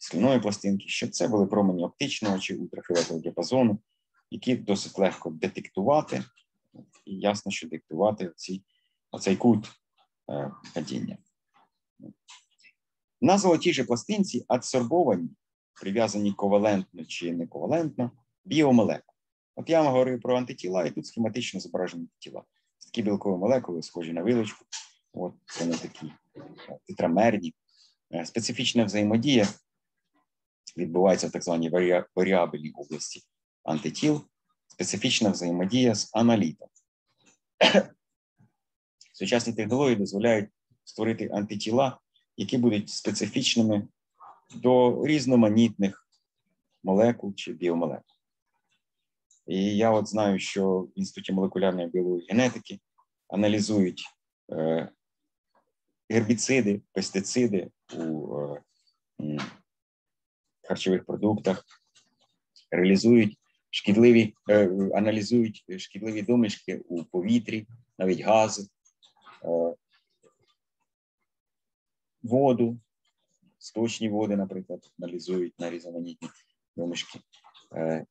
скляної пластинки, щоб це були промені оптичного чи ультрафіолетового діапазону, які досить легко детектувати, і ясно, що диктувати оці, оцей кут падіння. На золотій же пластинці адсорбовані, прив'язані ковалентно чи не ковалентно, біомолекули. От я вам говорив про антитіла, і тут схематично зображені тіла. Такі білкові молекули, схожі на вилочку. От вони такі е, тетрамерні. Е, Специфічна взаємодія відбувається в так званій варіабельній області антитіл, специфічна взаємодія з аналітом. Сучасні технології дозволяють створити антитіла, які будуть специфічними до різноманітних молекул чи біомолекул. І я от знаю, що в Інституті молекулярної біології генетики аналізують е, гербіциди, пестициди у е, харчових продуктах, реалізують шкідливі, е, аналізують шкідливі домішки у повітрі, навіть гази, воду, сточні води, наприклад, аналізують на різноманітні домішки. Е,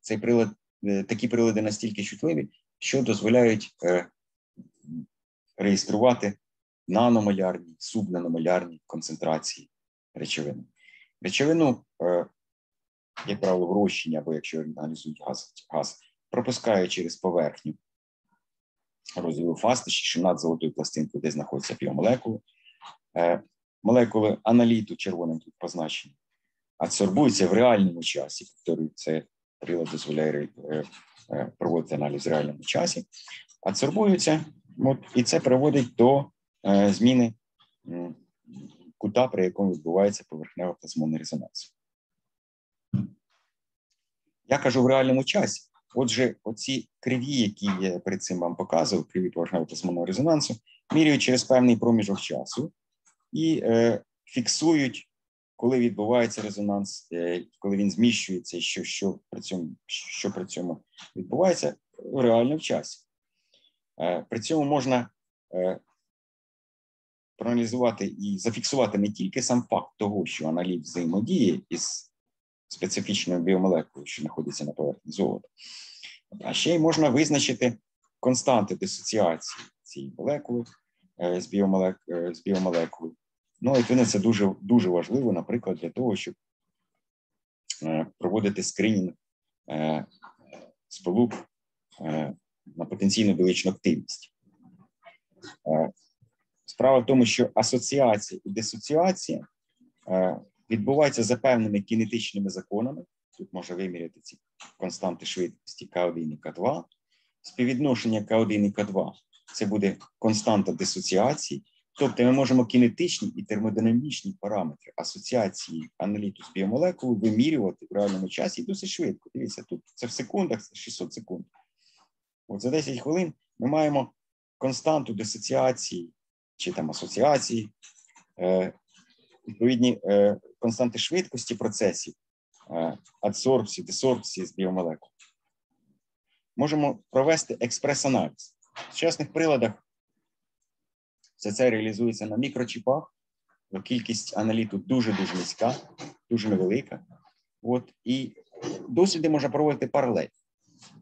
Цей прилад, е, такі прилади настільки чутливі, що дозволяють е, реєструвати наномолярні, субнаномолярні концентрації речовини. Речовину, як правило, в розчині, або якщо аналізують газ, газ пропускає через поверхню розділу фастиші, що над золотою пластинкою, де знаходяться біомолекули. Молекули аналіту червоним тут позначені, адсорбуються в реальному часі. Повторюю, це прилад дозволяє е, е, проводити аналіз в реальному часі. Адсорбуються, от, і це приводить до е, зміни кута, при якому відбувається поверхнева плазмонний резонанс. Я кажу в реальному часі. Отже, оці криві, які я перед цим вам показував, криві поверхневого плазмонного резонансу, міряють через певний проміжок часу і е, фіксують, коли відбувається резонанс, е, коли він зміщується, що, що, при цьому, що при цьому відбувається в часі. Е, при цьому можна проаналізувати і зафіксувати не тільки сам факт того, що аналіт взаємодіє із специфічною біомолекулою, що знаходиться на поверхні золота, а ще й можна визначити константи дисоціації цієї молекули з, біомолек, е, з біомолекулою. Ну, і це дуже, дуже важливо, наприклад, для того, щоб е, проводити скринінг е, сполук е, на потенційну біличну активність. Справа в тому, що асоціація і дисоціація відбуваються за певними кінетичними законами. Тут можна виміряти ці константи швидкості К1 і К2. Співвідношення К1 і К2 це буде константа дисоціації. Тобто ми можемо кінетичні і термодинамічні параметри асоціації аналіту з біомолекулою вимірювати в реальному часі і досить швидко. Дивіться, тут це в секундах, це 600 секунд. От за 10 хвилин ми маємо константу дисоціації чи там асоціації, е, відповідні е, константи швидкості процесів, е, адсорбції, десорбції з біомолекул. Можемо провести експрес-аналіз. В сучасних приладах все це реалізується на мікрочіпах, бо кількість аналіту дуже-дуже низька, дуже невелика. От, і досліди можна проводити паралельно.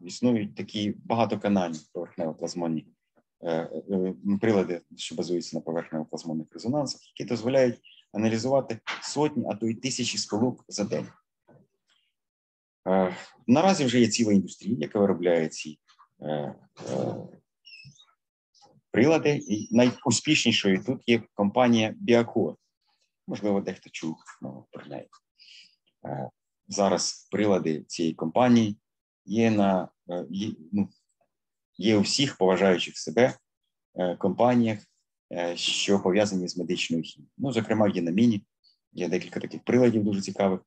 Існують такі багатоканальні поверхнево-плазмонні е, е, прилади, що базуються на поверхнево-плазмонних резонансах, які дозволяють аналізувати сотні, а то й тисячі сполук за день. Е, Наразі вже є ціла індустрія, яка виробляє ці прилади. І найуспішнішою тут є компанія Біакор. Можливо, дехто чув ну, про неї. Е, Зараз прилади цієї компанії є на е, є, ну, є у всіх поважаючих себе е, компаніях, що пов'язані з медичною хімією. Ну, зокрема, в Єнаміні є декілька таких приладів дуже цікавих.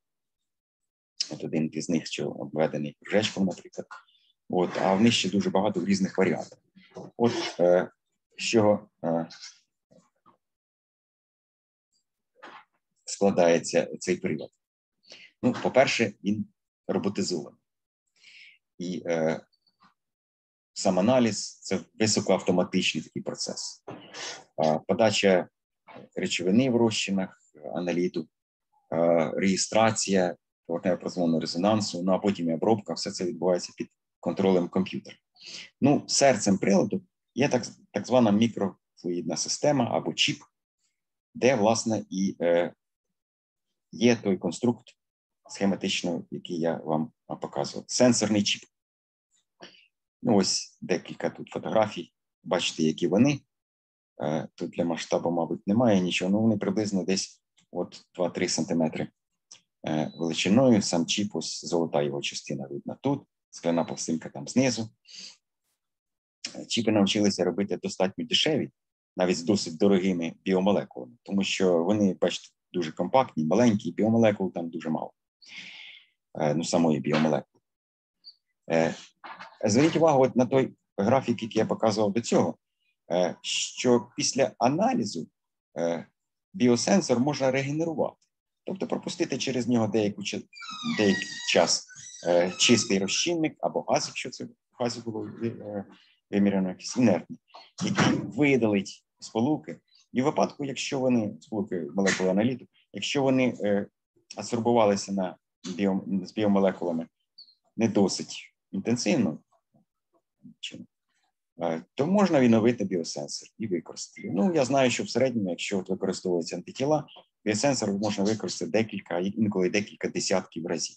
От один із них, що обведений кружечком, наприклад. От, а в них ще дуже багато різних варіантів. От е, складається цей прилад? Ну, по-перше, він роботизований. І е, сам аналіз це високоавтоматичний такий процес. Е, Подача речовини в розчинах, аналіту, е, реєстрація поверхнево прозвонного резонансу, ну а потім і обробка, все це відбувається під контролем комп'ютера. Ну, серцем приладу є так, так звана мікрофлуїдна система або чіп, де, власне, і е, є той конструкт схематично, який я вам показував. Сенсорний чіп. Ну, ось декілька тут фотографій. Бачите, які вони. Е, Тут для масштабу, мабуть, немає нічого. Ну, вони приблизно десь от 2-3 сантиметри е, величиною. Сам чіп, ось золота його частина видна тут, скляна пластинка там знизу. Чіпи навчилися робити достатньо дешеві, навіть з досить дорогими біомолекулами, тому що вони, бачите, дуже компактні, маленькі, біомолекул там дуже мало. Е, Ну, самої біомолекули. Е, Зверніть увагу от на той графік, який я показував до цього, е, що після аналізу біосенсор можна регенерувати, тобто пропустити через нього деяку, деякий час чистий розчинник або газ, якщо це в газі виміряно якийсь інертний, який видалить сполуки. І в випадку, якщо вони сполуки молекули аналіту, якщо вони е, адсорбувалися на біо, з біомолекулами не досить інтенсивно, е, то можна відновити біосенсор і використати. Ну, я знаю, що в середньому, якщо використовуються антитіла, біосенсор можна використати декілька, інколи декілька десятків разів.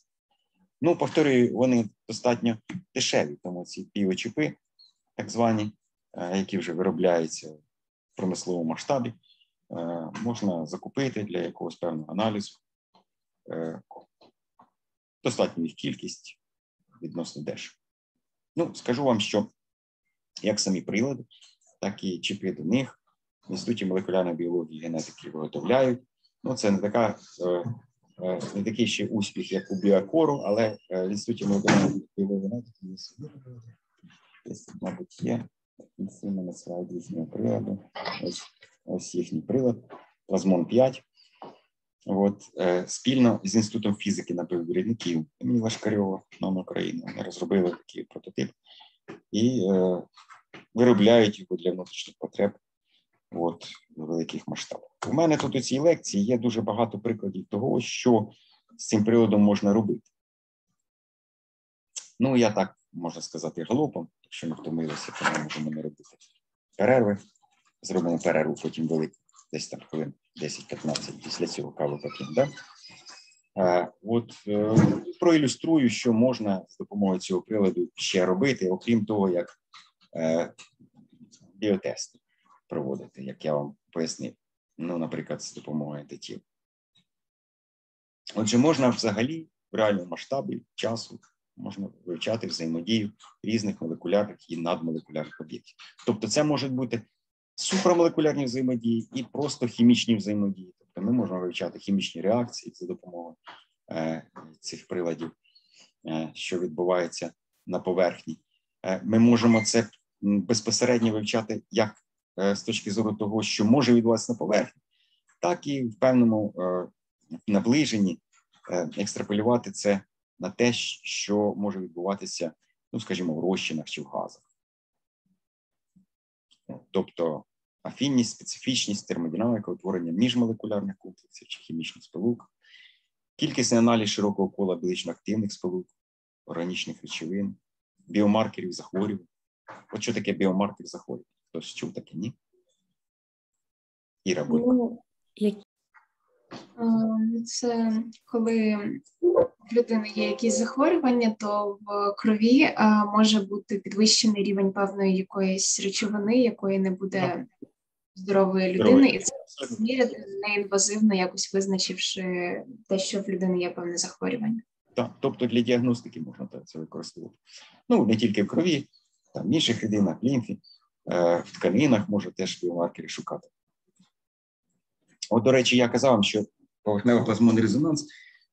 Ну, повторюю, вони достатньо дешеві, тому ці біочіпи, так звані, е, які вже виробляються в промисловому масштабі, е, можна закупити для якогось певного аналізу. Е, Достатньо їх кількість відносно дешево. Ну, скажу вам, що як самі прилади, так і чіпи до них в інституті молекулярної біології і генетики виготовляють. Ну, це не така не такий ще успіх, як у біокору, але в інституті молекулярної біології генетики. Десь мабуть, є інститут на слайді їхнього приладу. Ось, ось їхній прилад, плазмон 5. От, е, спільно з інститутом фізики напіввідників імені Лашкарьова нам України вони розробили такий прототип і е, виробляють його для внутрішніх потреб от, в великих масштабах. У мене тут у цій лекції є дуже багато прикладів того, що з цим приладом можна робити. Ну, я так можна сказати галопом, якщо не втомилися, то ми можемо не робити перерви. Зробимо перерву, потім велику, десь там хвилин 10-15 після цього каву поп'ємо. Да? От е, проілюструю, що можна з допомогою цього приладу ще робити, окрім того, як е, біотести проводити, як я вам пояснив. Ну, наприклад, з допомогою антитіл. Отже, можна взагалі в реальному масштабі часу можна вивчати взаємодію різних молекулярних і надмолекулярних об'єктів. Тобто, це можуть бути супрамолекулярні взаємодії і просто хімічні взаємодії. Тобто, ми можемо вивчати хімічні реакції за допомогою е, цих приладів, е, що відбувається на поверхні. Е, ми можемо це безпосередньо вивчати як е, з точки зору того, що може відбуватися на поверхні, так і в певному е, наближенні е, екстраполювати це на те, що може відбуватися, ну, скажімо, в розчинах чи в газах. Тобто афінність, специфічність, термодинаміка утворення міжмолекулярних комплексів чи хімічних сполук, кількісний аналіз широкого кола білично активних сполук, органічних речовин, біомаркерів захворювань. От що таке біомаркер захворювань? Хтось чув таке, ні? Іра, будь ласка. Е, Це коли в людини є якісь захворювання, то в крові е, може бути підвищений рівень певної якоїсь речовини, якої не буде здорової людини, і це зміряти неінвазивно, якось визначивши те, що в людини є певне захворювання. Так, тобто для діагностики можна це використовувати. Ну, не тільки в крові, там в інших рідинах, лімфі, е, в тканинах може теж біомаркери шукати. От, до речі, я казав вам, що поверхневий плазмонний резонанс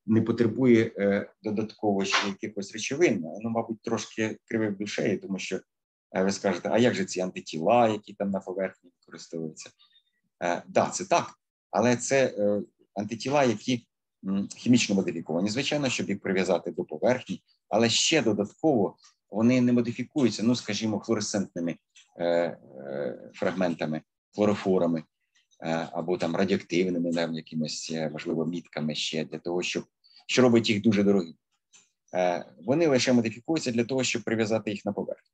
не потребує е, додатково ще якихось речовин. Ну, мабуть, трошки кривив душею, тому що е, ви скажете, а як же ці антитіла, які там на поверхні використовуються? Так, е, да, це так, але це антитіла, які хімічно модифіковані, звичайно, щоб їх прив'язати до поверхні, але ще додатково вони не модифікуються, ну, скажімо, флуоресцентними фрагментами, флорофорами е, або там радіоактивними навіть якимось, е, можливо, мітками ще для того, щоб що робить їх дуже дорогі. Е, вони лише модифікуються для того, щоб прив'язати їх на поверхню.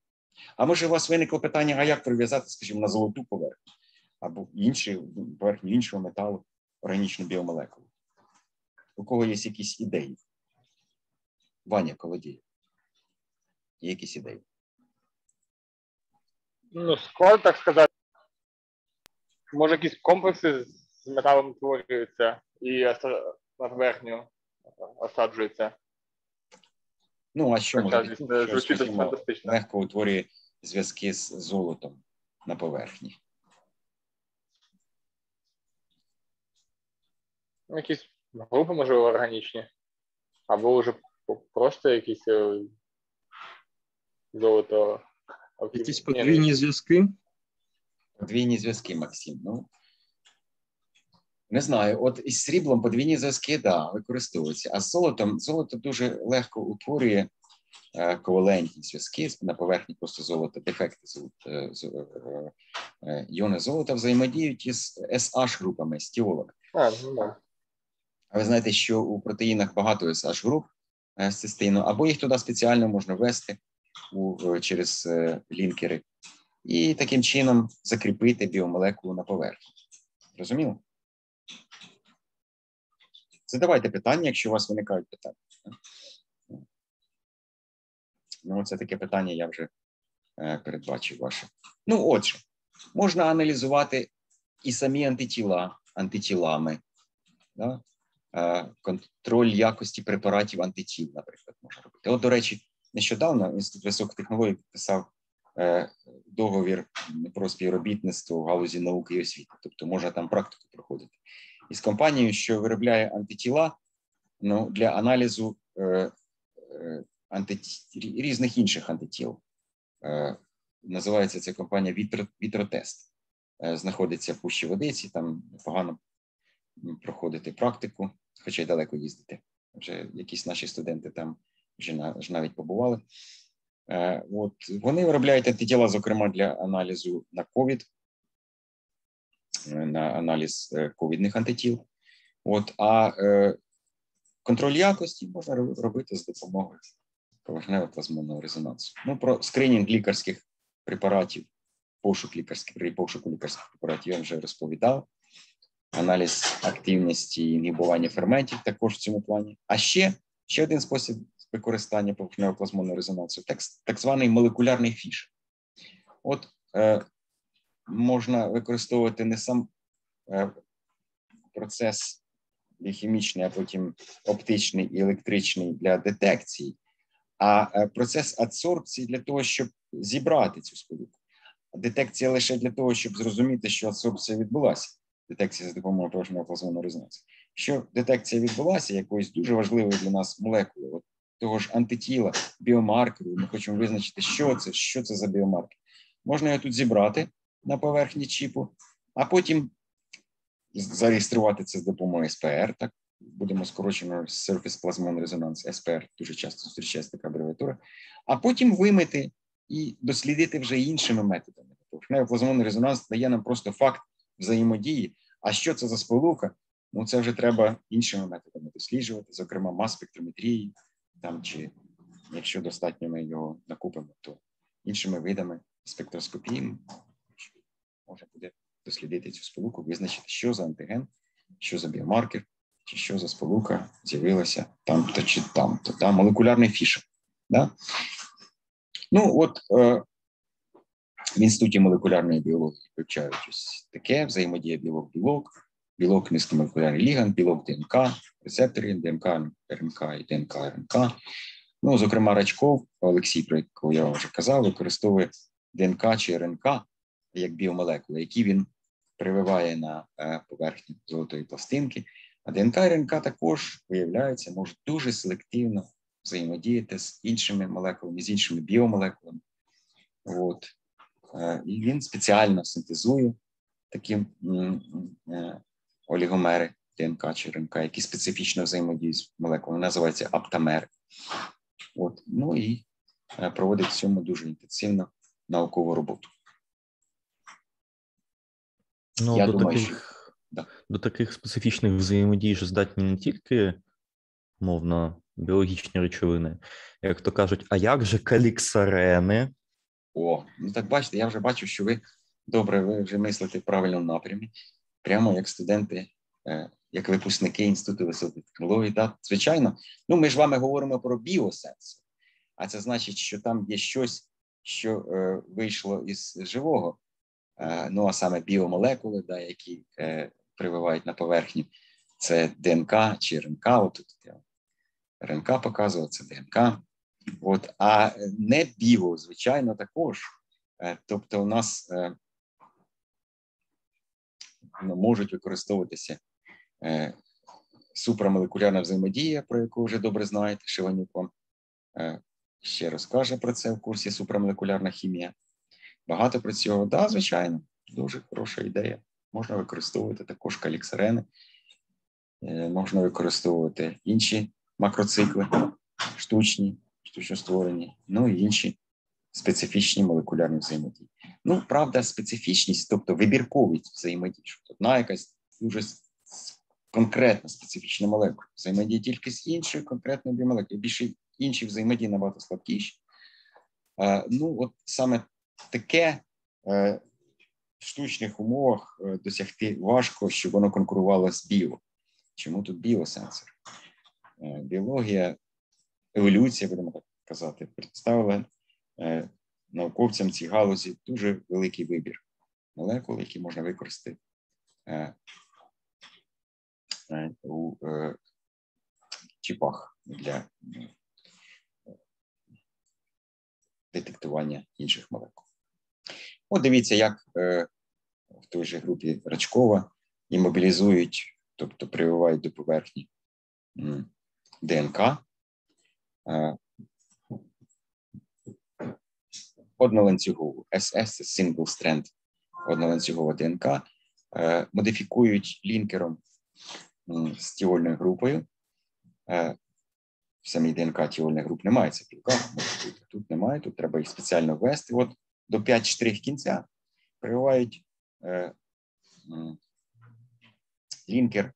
А може, у вас виникло питання, а як прив'язати, скажімо, на золоту поверхню або інші поверхню іншого металу, органічну біомолекулу? У кого є якісь ідеї? Ваня Колодій. Є якісь ідеї? Ну, складно так сказати. Може, якісь комплекси з металом творюються і на поверхню осаджуються. Ну, а що може звучить фантастично. легко утворює зв'язки з золотом на поверхні? Ну, Якісь групи, можливо, органічні. Або вже просто якісь е, золото. Якісь подвійні зв'язки. Подвійні зв'язки, Максим. Ну, не знаю, от із сріблом подвійні зв'язки, да, використовуються. А з золотом золото дуже легко утворює е, ковалентні зв'язки на поверхні просто золота, дефекти золота, е, з- е, е, іони золота взаємодіють із SH-групами, з тіолами. А, ну. А ви знаєте, що у протеїнах багато SH груп е, з цистеїну, або їх туди спеціально можна ввести у, через лінкери, і таким чином закріпити біомолекулу на поверхні. Розуміло? Задавайте питання, якщо у вас виникають питання. Ну, це таке питання я вже е, передбачив ваше. Ну, отже, можна аналізувати і самі антитіла антитілами. Да? Е, контроль якості препаратів антитіл, наприклад, можна робити. От, до речі, нещодавно Інститут високих технологій підписав е, договір про співробітництво в галузі науки і освіти, тобто можна там практику проходити. Із компанією, що виробляє антитіла ну, для аналізу е, е, антиті... різних інших антитіл. Е, називається ця компанія Вітро... Вітротест. Е, знаходиться в Пущі Водиці, там погано проходити практику, хоча й далеко їздити. Вже якісь наші студенти там вже на- ж навіть побували. Е, От вони виробляють антитіла, зокрема для аналізу на ковід, е, на аналіз е, ковідних антитіл. От, а контроль якості можна робити з допомогою поверхневого плазмонного резонансу. Ну, про скринінг лікарських препаратів, пошук лікарських при пошуку лікарських препаратів я вже розповідав. Аналіз активності інгібування ферментів також в цьому плані. А ще, ще один спосіб використання поверхневого плазмонного резонансу так, так званий молекулярний фіш. От е, можна використовувати не сам е, процес хімічний, а потім оптичний і електричний для детекції, а е, процес адсорбції для того, щоб зібрати цю сполуку. Детекція лише для того, щоб зрозуміти, що адсорбція відбулася. Детекція за допомогою поверхневого плазмонного резонансу. Що детекція відбулася якоїсь дуже важливої для нас молекули, от того ж антитіла, біомаркеру. Ми хочемо визначити, що це, що це за біомаркер. Можна його тут зібрати на поверхні чіпу, а потім зареєструвати це з допомогою СПР. Так будемо скорочено Surface Plasmon Resonance, СПР. Дуже часто зустрічається така абревіатура, а потім вимити і дослідити вже іншими методами. Поверхневий плазмонний резонанс дає нам просто факт взаємодії. А що це за сполука? Ну це вже треба іншими методами досліджувати, зокрема мас-спектрометрією, там чи якщо достатньо ми його накупимо, то іншими видами спектроскопії можна буде дослідити цю сполуку, визначити, що за антиген, що за біомаркер, чи що за сполука з'явилася там-то чи там-то. Да? Молекулярний фішер. Да? Ну, от е, в інституті молекулярної біології вивчають ось таке взаємодія білок-білок, білок низькомолекулярний ліган, білок ДНК, рецептори ДНК, РНК і ДНК РНК. Ну, зокрема, Рачков, Олексій, про якого я вже казав, використовує ДНК чи РНК як біомолекули, які він прививає на е, поверхню золотої пластинки. А ДНК і РНК також виявляється, можуть дуже селективно взаємодіяти з іншими молекулами, з іншими біомолекулами. От. Е, І він спеціально синтезує такі е, олігомери ДНК чи РНК, які специфічно взаємодіють з молекулами, називаються аптамери. От. Ну і е, проводить в цьому дуже інтенсивно наукову роботу. Ну, Я до, думаю, таких, да. до таких специфічних взаємодій ж здатні не тільки мовно біологічні речовини, як то кажуть, а як же каліксарени? О, ну так бачите, я вже бачу, що ви добре, ви вже мислите в правильному напрямі, прямо як студенти, е, як випускники Інституту високих технологій. Так, звичайно, ну ми ж вами говоримо про біосенсор, а це значить, що там є щось, що е, вийшло із живого, е, ну а саме біомолекули, да, які прививають на поверхню. Це ДНК чи РНК. От тут я РНК показував, це ДНК. От, а не біо, звичайно, також. Тобто, у нас можуть використовуватися е, супрамолекулярна взаємодія, про яку вже добре знаєте, Шиванюк вам е, ще розкаже про це в курсі супрамолекулярна хімія. Багато про цього, да, звичайно, дуже хороша ідея. Можна використовувати також каліксарени, е, можна використовувати інші макроцикли, штучні, штучно створені, ну і інші специфічні молекулярні взаємодії. Ну, правда, специфічність, тобто вибірковість взаємодії, що одна якась дуже конкретна специфічна молекула взаємодіє тільки з іншою конкретною біомолекулою. Більше інші взаємодії набагато слабкіші. Ну, от саме таке е, в штучних умовах е, досягти важко, щоб воно конкурувало з біо. Чому тут біосенсор? Е, біологія, еволюція, будемо так казати, представила науковцям цій галузі дуже великий вибір молекул, які можна використати е, е, у е, чіпах для е, детектування інших молекул. От дивіться, як е, в той же групі Рачкова імобілізують, тобто прививають до поверхні ДНК. Е, одноланцюгову SS, single strand одноланцюгова ДНК, е, модифікують лінкером з тіольною групою. Е, В самій ДНК тіольних груп немає, це може тут немає, тут треба їх спеціально ввести. От до 5 штрих кінця прививають е, лінкер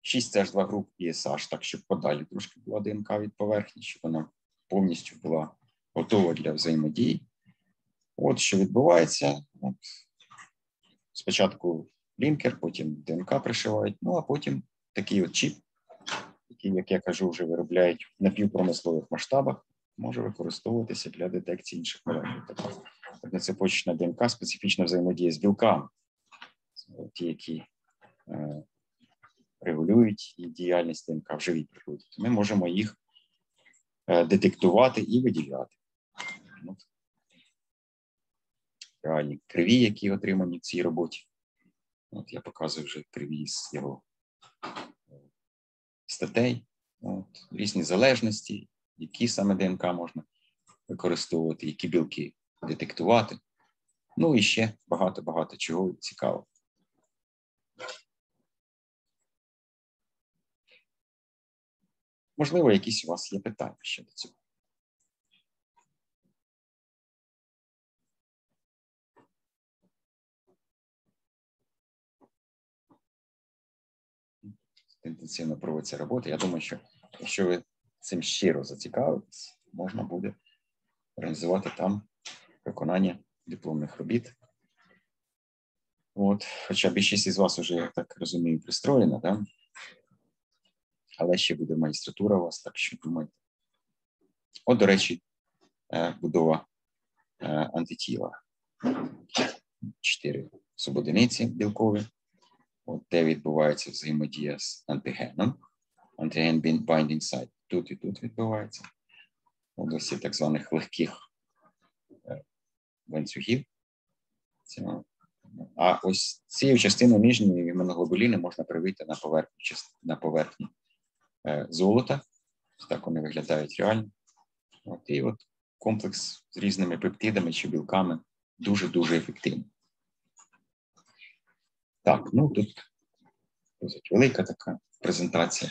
6 ch 2 груп і SH, так щоб подалі трошки була ДНК від поверхні, щоб вона повністю була готова для взаємодії. От що відбувається. От. Спочатку лінкер, потім ДНК пришивають, ну а потім такий от чіп, який, як я кажу, вже виробляють в напівпромислових масштабах, може використовуватися для детекції інших молекул. Тобто одноцепочечна ДНК специфічно взаємодіє з білками, ті, які е, регулюють і діяльність ДНК в живій природі. Ми можемо їх е, детектувати і виділяти. От. Реальні криві, які отримані в цій роботі. От я показую вже криві з його е, статей, от, різні залежності, які саме ДНК можна використовувати, які білки детектувати. Ну і ще багато-багато чого цікавого. Можливо, якісь у вас є питання щодо цього. Інтенсивно проводиться робота. Я думаю, що якщо ви цим щиро зацікавитесь, можна буде організувати там виконання дипломних робіт. От, хоча більшість із вас вже, я так розумію, пристроєна, да? але ще буде магістратура у вас, так що думайте. От, до речі, е, будова е, антитіла. Чотири субодиниці білкові. От де відбувається взаємодія з антигеном. Антиген binding site тут і тут відбувається. В області так званих легких е, ланцюгів. А ось цією частиною нижньої імуноглобуліни можна привити на поверхню на поверхні е, золота. Так вони виглядають реально. От, і от комплекс з різними пептидами чи білками дуже-дуже ефективний. Так, ну тут досить велика така презентація.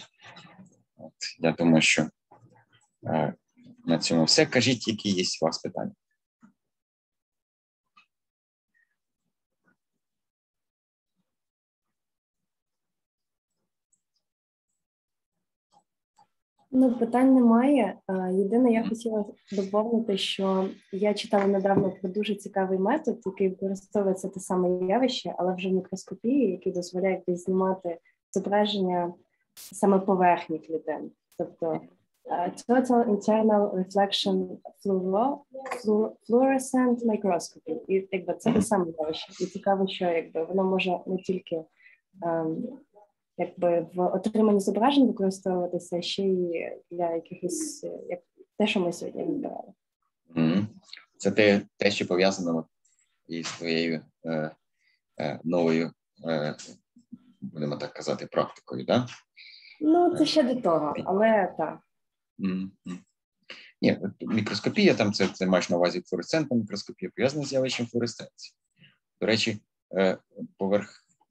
От, Я думаю, що е, На цьому все. Кажіть, які є у вас питання. Ну, питань немає. Е, Єдине, я хотіла доповнити, що я читала недавно про дуже цікавий метод, який використовується те саме явище, але вже в мікроскопії, який дозволяє знімати зображення саме поверхні клітин. Тобто е, Total Internal Reflection Fluorescent Microscopy. І якби це те саме явище. І цікаво, що якби воно може не тільки ем, якби в отриманні зображень використовуватися ще й для якихось як те, що ми сьогодні відбирали. Мгм. Це те, те, що пов'язано із твоєю е, е, новою, е, будемо так казати, практикою, так? Ну це ще до того, але так. Мгм. Ні, мікроскопія там це, це маєш на увазі флуоресцентна мікроскопія, пов'язана з явищем флуоресценції. До речі, е,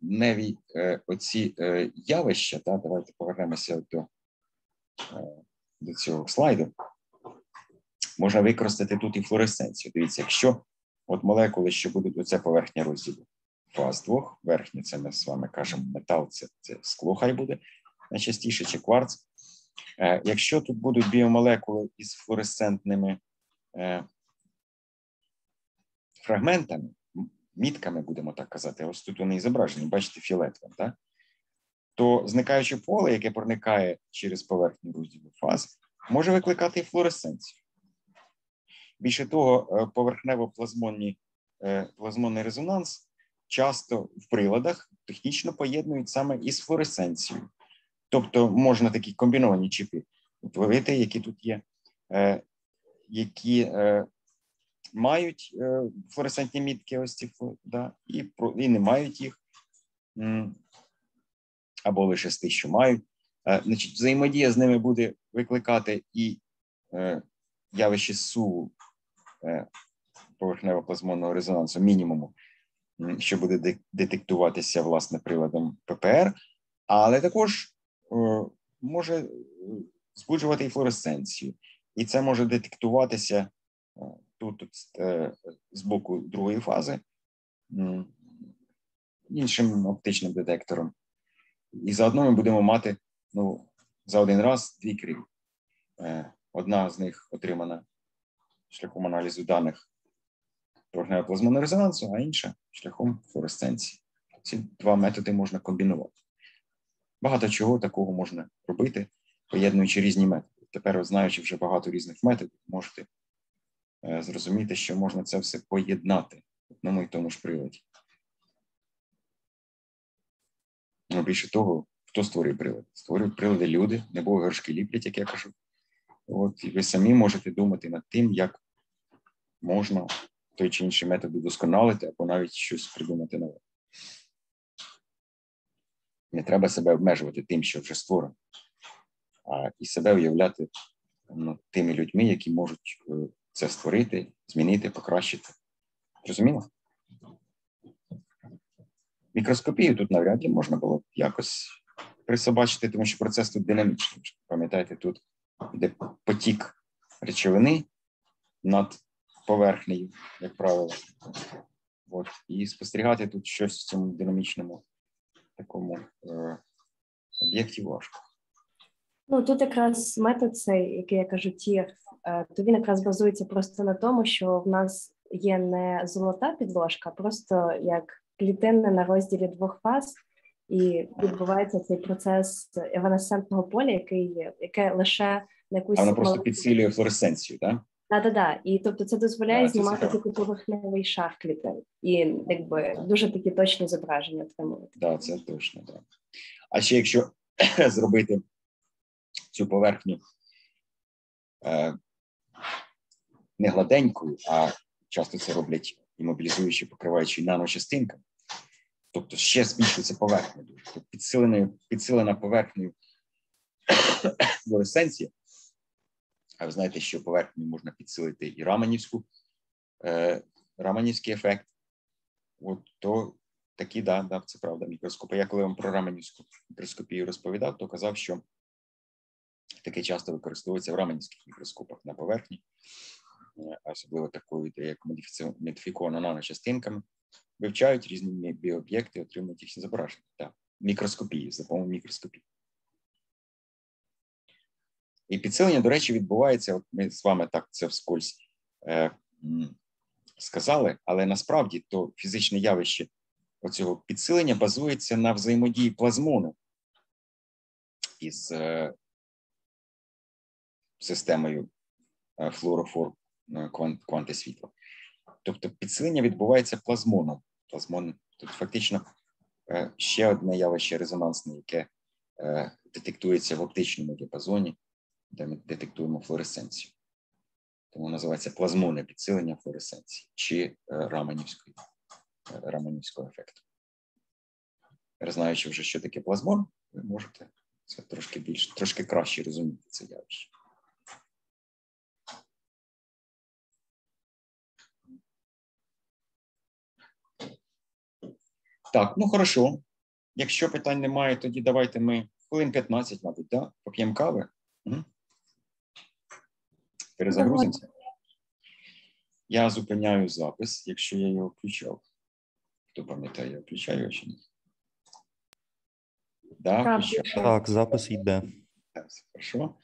поверхневі е, оці е, явища, та, давайте повернемося до, е, до цього слайду. Можна використати тут і флуоресценцію. Дивіться, якщо от молекули, що будуть, оце поверхня розділу фаз двох, верхня це ми з вами кажемо метал, це, це скло хай буде найчастіше, чи кварц. Якщо тут будуть біомолекули із флуоресцентними фрагментами, мітками, будемо так казати, ось тут вони і зображені, бачите, фіолетовим, так? то зникаюче поле, яке проникає через поверхню розділу фаз, може викликати і флуоресценцію. Більше того, е, поверхнево-плазмонні, е, плазмонний резонанс часто в приладах технічно поєднують саме із флуоресценцією. Тобто можна такі комбіновані чіпи утворити, які тут є, е, які мають е, флуоресцентні мітки, ось ці да, і, і не мають їх, або лише з тих, що мають. Е, значить, взаємодія з ними буде викликати і е, явище суву поверхнево-плазмонного резонансу мінімуму, що буде детектуватися власне приладом ППР, але також може збуджувати і флуоресценцію. І це може детектуватися тут, е, з боку другої фази іншим оптичним детектором. І заодно ми будемо мати ну, за один раз дві криві. Е, Одна з них отримана шляхом аналізу даних плазмонного резонансу, а інша шляхом флуоресценції. Ці два методи можна комбінувати. Багато чого такого можна робити, поєднуючи різні методи. Тепер, знаючи вже багато різних методів, можете зрозуміти, що можна це все поєднати в одному і тому ж приладі. Ну, більше того, хто створює прилад? Створюють прилади люди, небо горшки ліплять, як я кажу. От, і ви самі можете думати над тим, як можна той чи інший метод удосконалити або навіть щось придумати нове. Не треба себе обмежувати тим, що вже створено, а і себе уявляти ну, тими людьми, які можуть е, це створити, змінити, покращити. Зрозуміло? Мікроскопію тут навряд можна було якось присобачити, тому що процес тут динамічний. Пам'ятаєте, тут йде потік речовини над поверхнею, як правило. От. І спостерігати тут щось в цьому динамічному такому е, об'єкті важко. Ну тут якраз метод цей, який я кажу, TIR, е, то він якраз базується просто на тому, що в нас є не золота підложка, а просто як клітинне на розділі двох фаз, і відбувається цей процес еванесцентного поля, який є, яке лише на якусь А воно просто підсилює флуоресценцію, так? Да, да, да. І тобто це дозволяє знімати цікаво. тільки поверхневий шар клітин і якби дуже такі точні зображення отримувати. Да, це точно, так. А ще якщо зробити цю поверхню е, не гладенькою, а часто це роблять імобілізуючи, покриваючи наночастинками, тобто ще збільшується поверхня. Тобто підсиленою, підсилена поверхнею флуоресценція. А ви знаєте, що поверхню можна підсилити і раманівську, е, раманівський ефект. От то такі, да, да, це правда, мікроскопи. Я коли вам про раменівську мікроскопію розповідав, то казав, що таке часто використовується в раменівських мікроскопах на поверхні, е, особливо такою, як модифікована наночастинками, вивчають різні біооб'єкти, отримують їхні зображення. Так, мікроскопії, за допомогою мікроскопії. І підсилення, до речі, відбувається. От ми з вами так це вскользь е, сказали, але насправді то фізичне явище оцього підсилення базується на взаємодії плазмону із е, системою е, флуорофор е, кванти світла. Тобто підсилення відбувається плазмоном. Плазмон тут фактично е, ще одне явище резонансне, яке е, детектується в оптичному діапазоні, де ми детектуємо флуоресценцію. Тому називається плазмонне підсилення флуоресценції чи е, раменівської, е, ефекту. Знаючи вже, що таке плазмон, ви можете це трошки більш, трошки краще розуміти це явище. Так, ну хорошо. Якщо питань немає, тоді давайте ми хвилин 15, мабуть, да? поп'ємо кави. Угу. Перезагрузимося. Я зупиняю запис, якщо я його включав. Хто пам'ятає, я включаю його чи ні? Да, Так. Так, запис йде. Так, Хорошо.